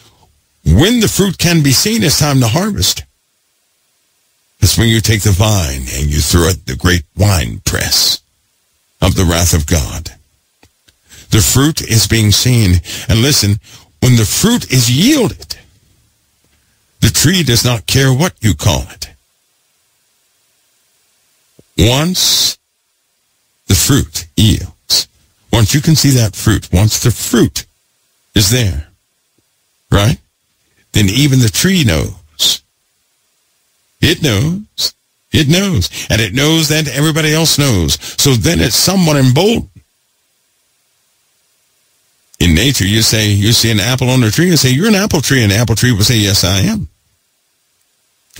Speaker 1: when the fruit can be seen, it's time to harvest. That's when you take the vine and you throw it the great wine press of the wrath of God. The fruit is being seen. And listen, when the fruit is yielded, the tree does not care what you call it. Once the fruit yields, once you can see that fruit, once the fruit is there, right? Then even the tree knows. It knows. It knows. And it knows that everybody else knows. So then it's somewhat emboldened. In nature, you say, you see an apple on a tree and say, you're an apple tree. And the apple tree will say, yes, I am.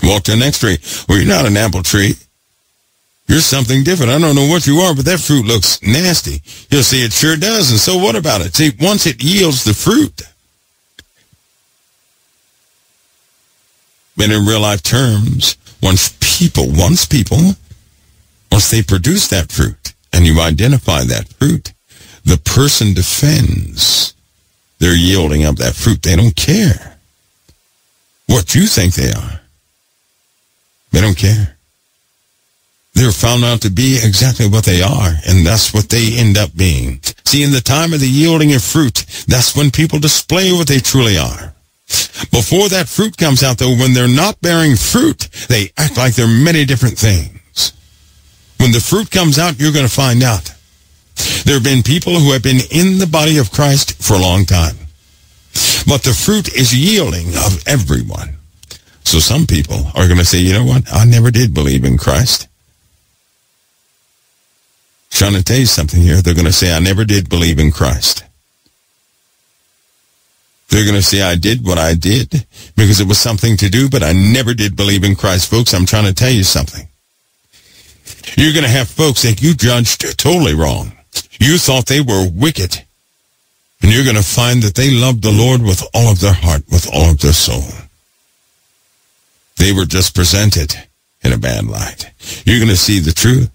Speaker 1: Walk to the next tree. Well, you're not an apple tree. You're something different. I don't know what you are, but that fruit looks nasty. You'll see it sure does. And so what about it? See, once it yields the fruit, but in real life terms, once people, once people, once they produce that fruit and you identify that fruit, the person defends their yielding of that fruit. They don't care what you think they are. They don't care. They're found out to be exactly what they are, and that's what they end up being. See, in the time of the yielding of fruit, that's when people display what they truly are. Before that fruit comes out, though, when they're not bearing fruit, they act like they're many different things. When the fruit comes out, you're going to find out. There have been people who have been in the body of Christ for a long time. But the fruit is yielding of everyone. So some people are going to say, you know what? I never did believe in Christ. Trying to tell you something here. They're going to say, I never did believe in Christ. They're going to say, I did what I did because it was something to do, but I never did believe in Christ. Folks, I'm trying to tell you something. You're going to have folks that you judged totally wrong. You thought they were wicked. And you're going to find that they loved the Lord with all of their heart, with all of their soul. They were just presented in a bad light. You're going to see the truth.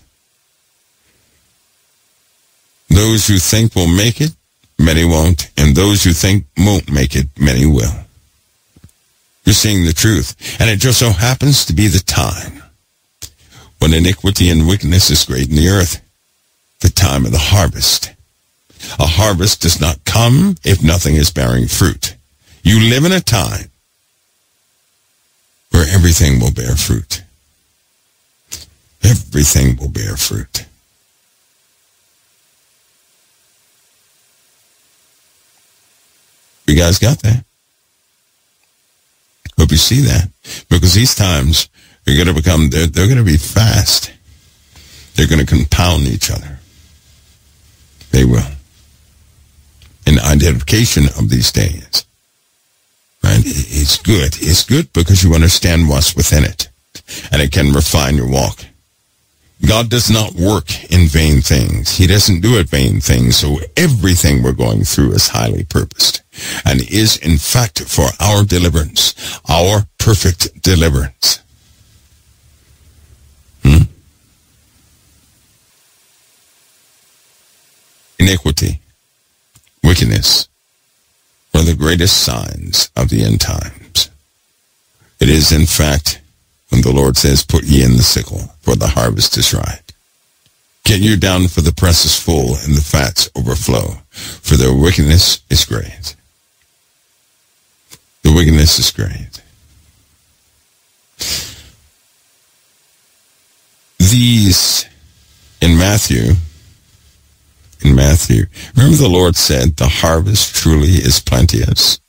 Speaker 1: Those who think will make it, many won't. And those who think won't make it, many will. You're seeing the truth. And it just so happens to be the time when iniquity and wickedness is great in the earth. The time of the harvest. A harvest does not come if nothing is bearing fruit. You live in a time where everything will bear fruit. Everything will bear fruit. You guys got that? Hope you see that. Because these times are going to become, they're, they're going to be fast. They're going to compound each other. They will. In identification of these days. Right? It's good. It's good because you understand what's within it. And it can refine your walk. God does not work in vain things. He doesn't do it vain things. So everything we're going through is highly purposed and is in fact for our deliverance, our perfect deliverance. Hmm? Iniquity, wickedness are the greatest signs of the end times. It is in fact when the Lord says, put ye in the sickle, for the harvest is ripe. Get you down, for the press is full, and the fats overflow, for their wickedness is great. The wickedness is great. These, in Matthew, in Matthew, remember the Lord said, the harvest truly is plenteous.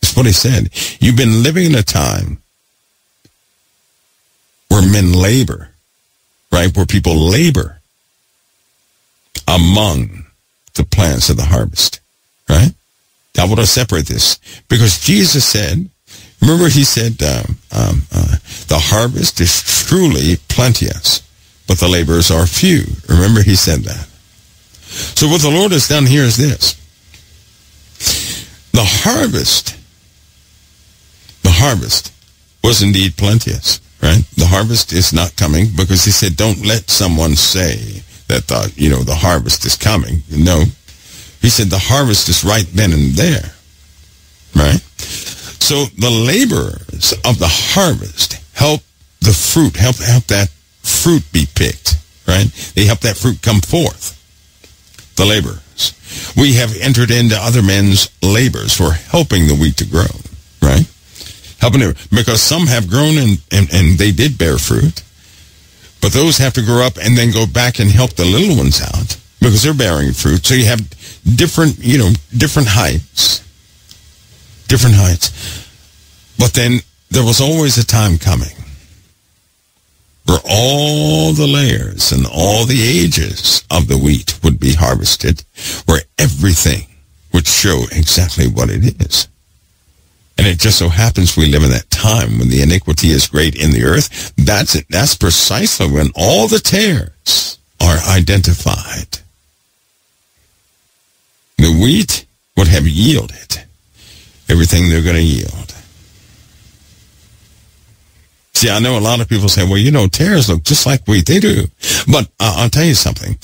Speaker 1: That's what he said. You've been living in a time where men labor, right? Where people labor among the plants of the harvest, right? I want to separate this because Jesus said, remember he said, um, um, uh, the harvest is truly plenteous, but the laborers are few. Remember he said that. So what the Lord has done here is this. The harvest, the harvest was indeed plenteous right? The harvest is not coming because he said, don't let someone say that the, you know, the harvest is coming. No. He said the harvest is right then and there, right? So the laborers of the harvest help the fruit, help, help that fruit be picked, right? They help that fruit come forth. The laborers. We have entered into other men's labors for helping the wheat to grow, right? Helping it because some have grown and, and, and they did bear fruit. But those have to grow up and then go back and help the little ones out. because they're bearing fruit. So you have different, you know, different heights, different heights. But then there was always a time coming where all the layers and all the ages of the wheat would be harvested, where everything would show exactly what it is. And it just so happens we live in that time when the iniquity is great in the earth. That's it. That's precisely when all the tares are identified. The wheat would have yielded everything they're going to yield. See, I know a lot of people say, well, you know, tares look just like wheat. They do. But uh, I'll tell you something.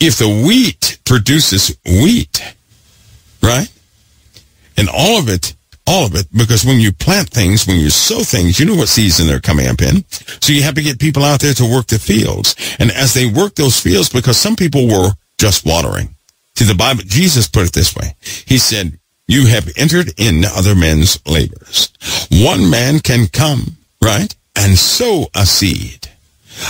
Speaker 1: If the wheat produces wheat, right? And all of it all of it because when you plant things, when you sow things, you know what season they're coming up in. So you have to get people out there to work the fields. And as they work those fields, because some people were just watering. See, the Bible, Jesus put it this way. He said, you have entered in other men's labors. One man can come, right, and sow a seed.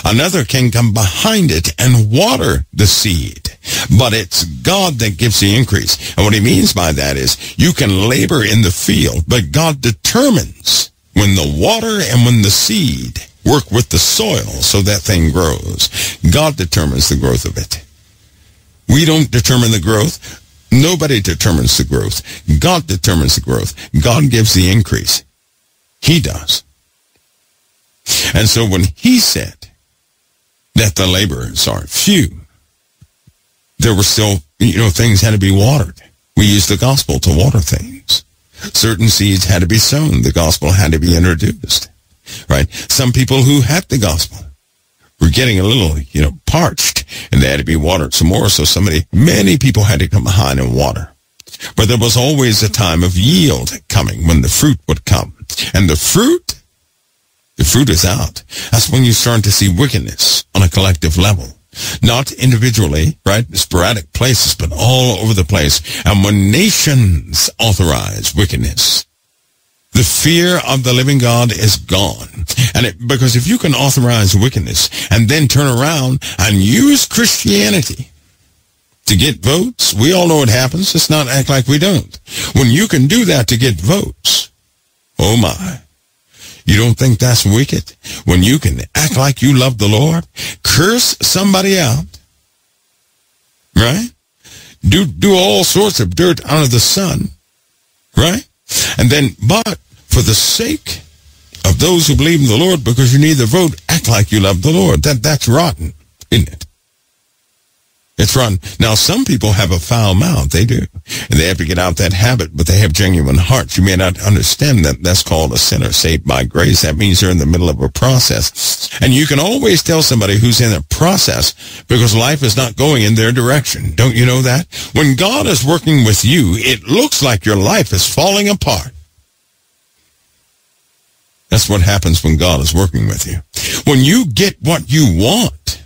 Speaker 1: Another can come behind it and water the seed. But it's God that gives the increase. And what he means by that is you can labor in the field, but God determines when the water and when the seed work with the soil so that thing grows. God determines the growth of it. We don't determine the growth. Nobody determines the growth. God determines the growth. God gives the increase. He does. And so when he said that the laborers are few, there were still, you know, things had to be watered. We used the gospel to water things. Certain seeds had to be sown. The gospel had to be introduced, right? Some people who had the gospel were getting a little, you know, parched and they had to be watered some more. So somebody, many people had to come behind and water. But there was always a time of yield coming when the fruit would come. And the fruit, the fruit is out. That's when you start to see wickedness on a collective level. Not individually, right? Sporadic places, but all over the place. And when nations authorize wickedness, the fear of the living God is gone. And it, because if you can authorize wickedness and then turn around and use Christianity to get votes, we all know what happens. Let's not act like we don't. When you can do that to get votes, oh my. You don't think that's wicked? When you can act like you love the Lord, curse somebody out, right? Do, do all sorts of dirt under the sun, right? And then, but for the sake of those who believe in the Lord, because you need the vote, act like you love the Lord. That, that's rotten, isn't it? It's rotten. Now, some people have a foul mouth. They do. And they have to get out that habit, but they have genuine hearts. You may not understand that that's called a sinner saved by grace. That means they're in the middle of a process. And you can always tell somebody who's in a process because life is not going in their direction. Don't you know that? When God is working with you, it looks like your life is falling apart. That's what happens when God is working with you. When you get what you want,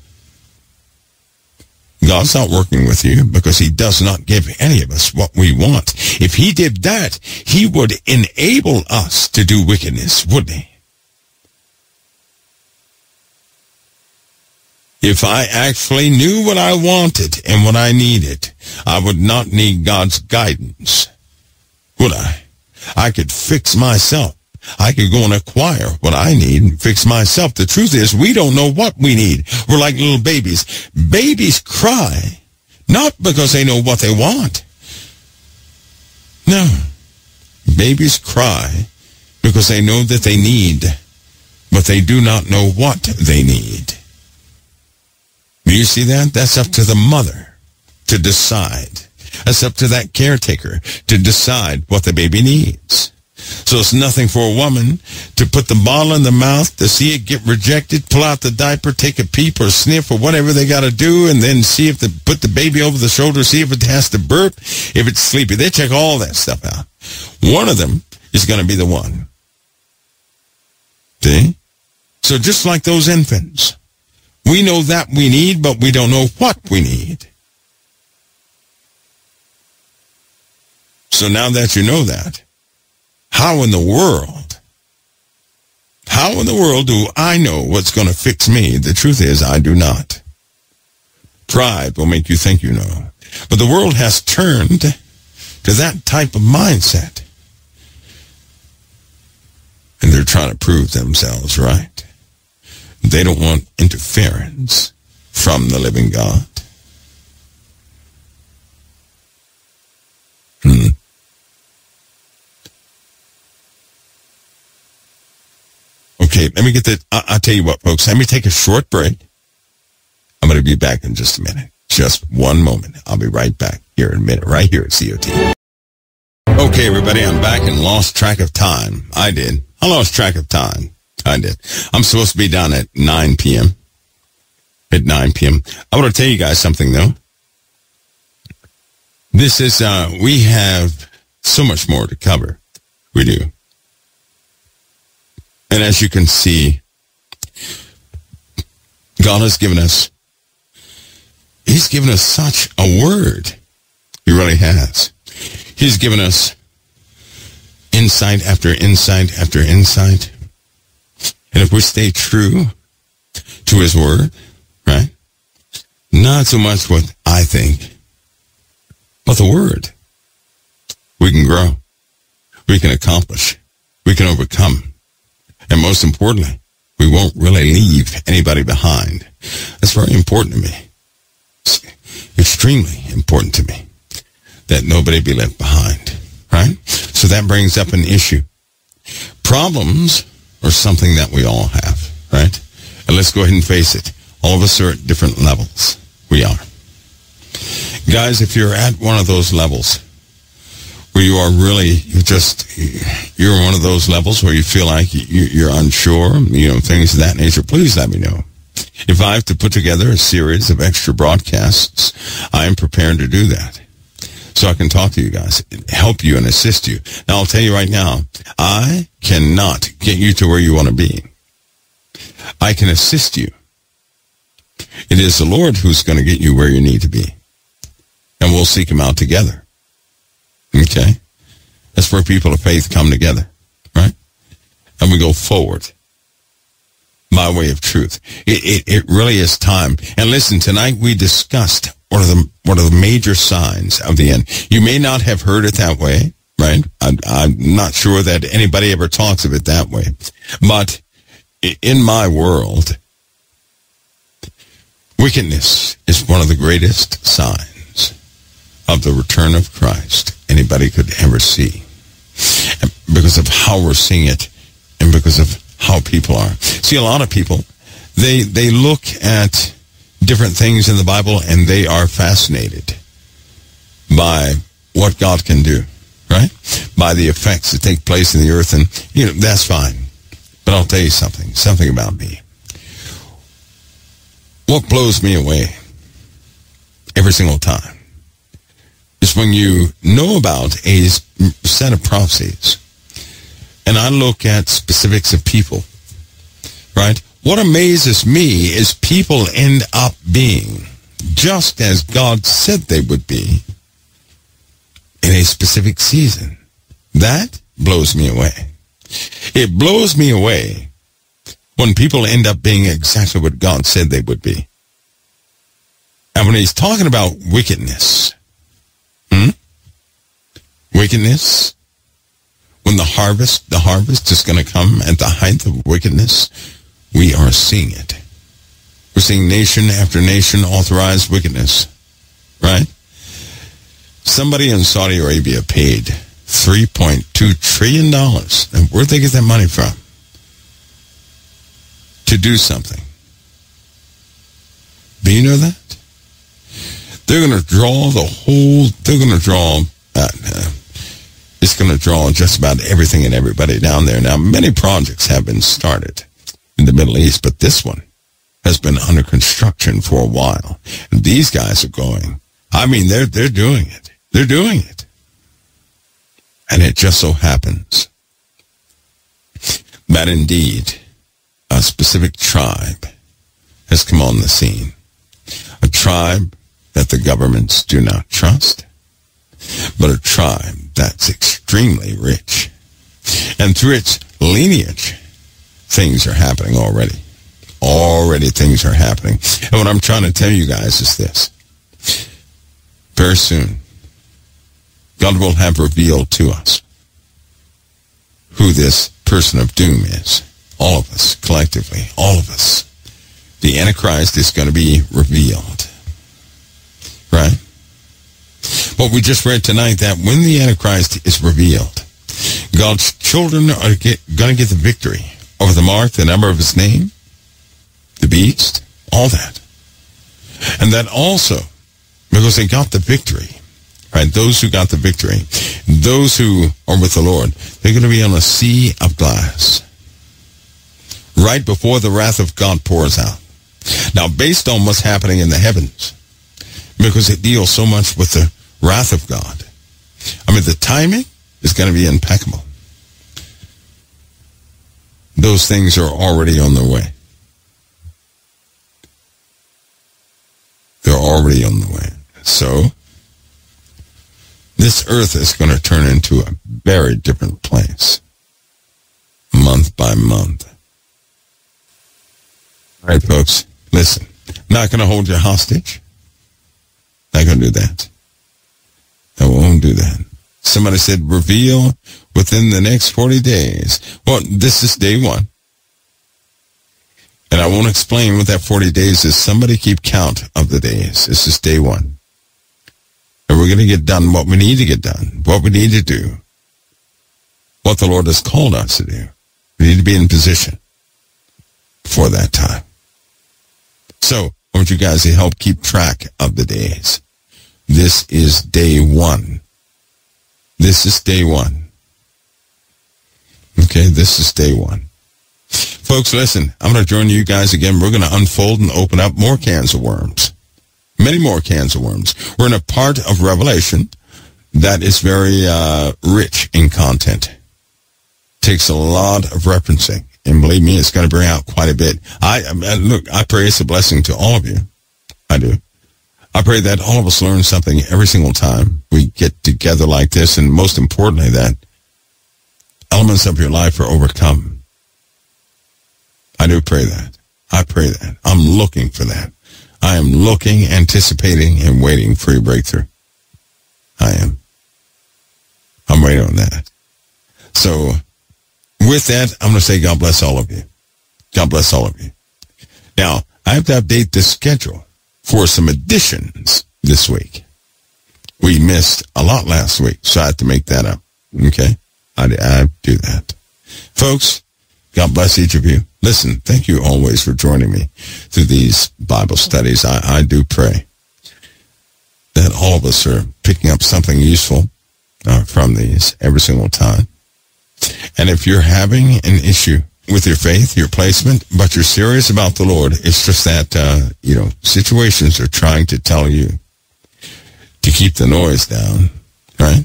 Speaker 1: God's not working with you because he does not give any of us what we want. If he did that, he would enable us to do wickedness, wouldn't he? If I actually knew what I wanted and what I needed, I would not need God's guidance, would I? I could fix myself. I could go and acquire what I need and fix myself. The truth is, we don't know what we need. We're like little babies. Babies cry, not because they know what they want. No. Babies cry because they know that they need, but they do not know what they need. Do you see that? That's up to the mother to decide. That's up to that caretaker to decide what the baby needs. So it's nothing for a woman to put the bottle in the mouth, to see it get rejected, pull out the diaper, take a peep or sniff or whatever they got to do, and then see if they put the baby over the shoulder, see if it has to burp, if it's sleepy. They check all that stuff out. One of them is going to be the one. See? So just like those infants, we know that we need, but we don't know what we need. So now that you know that, how in the world, how in the world do I know what's going to fix me? The truth is I do not. Pride will make you think you know. But the world has turned to that type of mindset. And they're trying to prove themselves right. They don't want interference from the living God. Hmm. Okay, let me get the. I- I'll tell you what, folks. Let me take a short break. I'm going to be back in just a minute. Just one moment. I'll be right back here in a minute, right here at COT. Okay, everybody, I'm back and lost track of time. I did. I lost track of time. I did. I'm supposed to be down at 9 p.m. At 9 p.m. I want to tell you guys something, though. This is, uh, we have so much more to cover. We do. And as you can see, God has given us, He's given us such a word. He really has. He's given us insight after insight after insight. And if we stay true to His word, right? Not so much what I think, but the word, we can grow. We can accomplish. We can overcome. And most importantly, we won't really leave anybody behind. That's very important to me. It's extremely important to me that nobody be left behind, right? So that brings up an issue. Problems are something that we all have, right? And let's go ahead and face it. All of us are at different levels. We are. Guys, if you're at one of those levels where you are really just you're one of those levels where you feel like you, are unsure, you know, things of that nature, please let me know. If I have to put together a series of extra broadcasts, I am prepared to do that. So I can talk to you guys, help you and assist you. Now I'll tell you right now, I cannot get you to where you want to be. I can assist you. It is the Lord who's going to get you where you need to be. And we'll seek him out together. Okay? That's where people of faith come together, right? And we go forward by way of truth. It, it, it really is time. And listen, tonight we discussed one of the what are the major signs of the end. You may not have heard it that way, right? I'm, I'm not sure that anybody ever talks of it that way. But in my world, wickedness is one of the greatest signs of the return of Christ anybody could ever see. Because of how we're seeing it and because of how people are. See, a lot of people, they, they look at different things in the Bible and they are fascinated by what God can do, right? By the effects that take place in the earth. And, you know, that's fine. But I'll tell you something, something about me. What blows me away every single time is when you know about a set of prophecies and I look at specifics of people, right? What amazes me is people end up being just as God said they would be in a specific season. That blows me away. It blows me away when people end up being exactly what God said they would be. And when he's talking about wickedness, hmm? wickedness, when the harvest, the harvest is going to come at the height of wickedness, we are seeing it. We're seeing nation after nation authorize wickedness, right? Somebody in Saudi Arabia paid $3.2 trillion. And where'd they get that money from? To do something. Do you know that? They're going to draw the whole, they're going to draw, uh, it's going to draw just about everything and everybody down there. Now, many projects have been started in the Middle East, but this one has been under construction for a while. And these guys are going. I mean, they're, they're doing it. They're doing it. And it just so happens that indeed a specific tribe has come on the scene. A tribe that the governments do not trust, but a tribe that's extremely rich. And through its lineage, things are happening already. Already things are happening. And what I'm trying to tell you guys is this. Very soon, God will have revealed to us who this person of doom is. All of us, collectively, all of us. The Antichrist is going to be revealed. Right? But we just read tonight that when the Antichrist is revealed, God's children are going to get the victory over the mark, the number of his name, the beast, all that. And that also, because they got the victory, right? Those who got the victory, those who are with the Lord, they're going to be on a sea of glass right before the wrath of God pours out. Now, based on what's happening in the heavens, because it deals so much with the wrath of God, I mean, the timing is going to be impeccable. Those things are already on their way. They're already on the way. So, this earth is going to turn into a very different place month by month. All right, folks, listen. Not going to hold you hostage. Not going to do that. I won't do that. Somebody said reveal within the next 40 days. Well, this is day one. And I won't explain what that 40 days is. Somebody keep count of the days. This is day one. And we're going to get done what we need to get done, what we need to do, what the Lord has called us to do. We need to be in position for that time. So want you guys to help keep track of the days. This is day one. This is day one. Okay, this is day one. Folks, listen, I'm going to join you guys again. We're going to unfold and open up more cans of worms. Many more cans of worms. We're in a part of Revelation that is very uh, rich in content. Takes a lot of referencing. And believe me, it's going to bring out quite a bit. I, I look, I pray it's a blessing to all of you. I do. I pray that all of us learn something every single time we get together like this, and most importantly, that elements of your life are overcome. I do pray that. I pray that. I'm looking for that. I am looking, anticipating, and waiting for your breakthrough. I am. I'm waiting on that. So with that, I'm going to say God bless all of you. God bless all of you. Now, I have to update the schedule for some additions this week. We missed a lot last week, so I have to make that up. Okay? I, I do that. Folks, God bless each of you. Listen, thank you always for joining me through these Bible studies. I, I do pray that all of us are picking up something useful uh, from these every single time. And if you're having an issue with your faith, your placement, but you're serious about the Lord, it's just that, uh, you know, situations are trying to tell you to keep the noise down, right?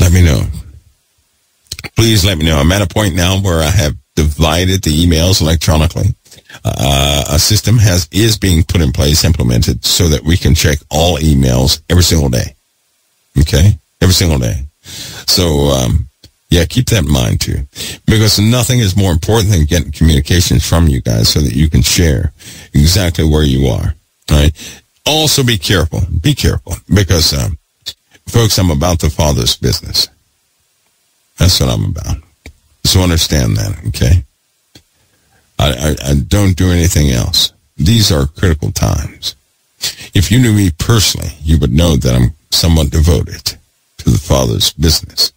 Speaker 1: Let me know. Please let me know. I'm at a point now where I have divided the emails electronically. Uh, a system has is being put in place, implemented, so that we can check all emails every single day. Okay, every single day. So um, yeah, keep that in mind too, because nothing is more important than getting communications from you guys so that you can share exactly where you are. Right. Also, be careful. Be careful because, um, folks, I'm about the Father's business. That's what I'm about. So understand that. Okay. I, I, I don't do anything else. These are critical times. If you knew me personally, you would know that I'm somewhat devoted to the Father's business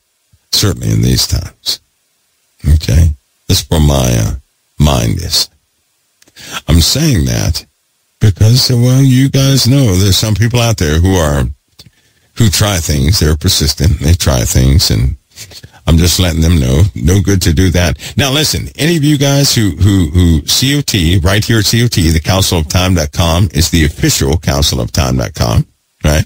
Speaker 1: certainly in these times. Okay? That's where my uh, mind is. I'm saying that because, well, you guys know there's some people out there who are, who try things. They're persistent. They try things and I'm just letting them know, no good to do that. Now listen, any of you guys who, who, who COT, right here at COT, the council of time.com is the official council of time.com, right?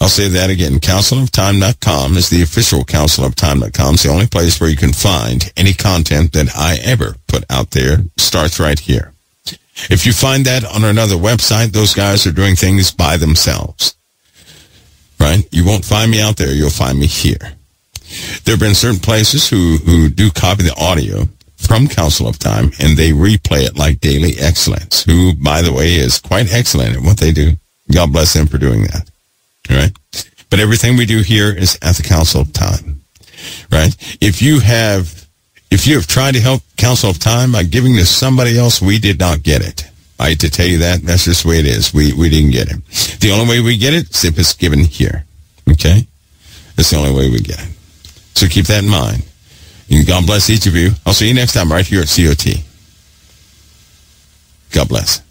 Speaker 1: I'll say that again. CouncilofTime.com is the official CouncilofTime.com. It's the only place where you can find any content that I ever put out there. Starts right here. If you find that on another website, those guys are doing things by themselves. Right? You won't find me out there. You'll find me here. There have been certain places who, who do copy the audio from Council of Time, and they replay it like Daily Excellence, who, by the way, is quite excellent at what they do. God bless them for doing that. Right? But everything we do here is at the Council of Time. Right? If you have if you have tried to help Council of Time by giving to somebody else, we did not get it. I hate to tell you that. That's just the way it is. We we didn't get it. The only way we get it is if it's given here. Okay? That's the only way we get it. So keep that in mind. And God bless each of you. I'll see you next time right here at COT. God bless.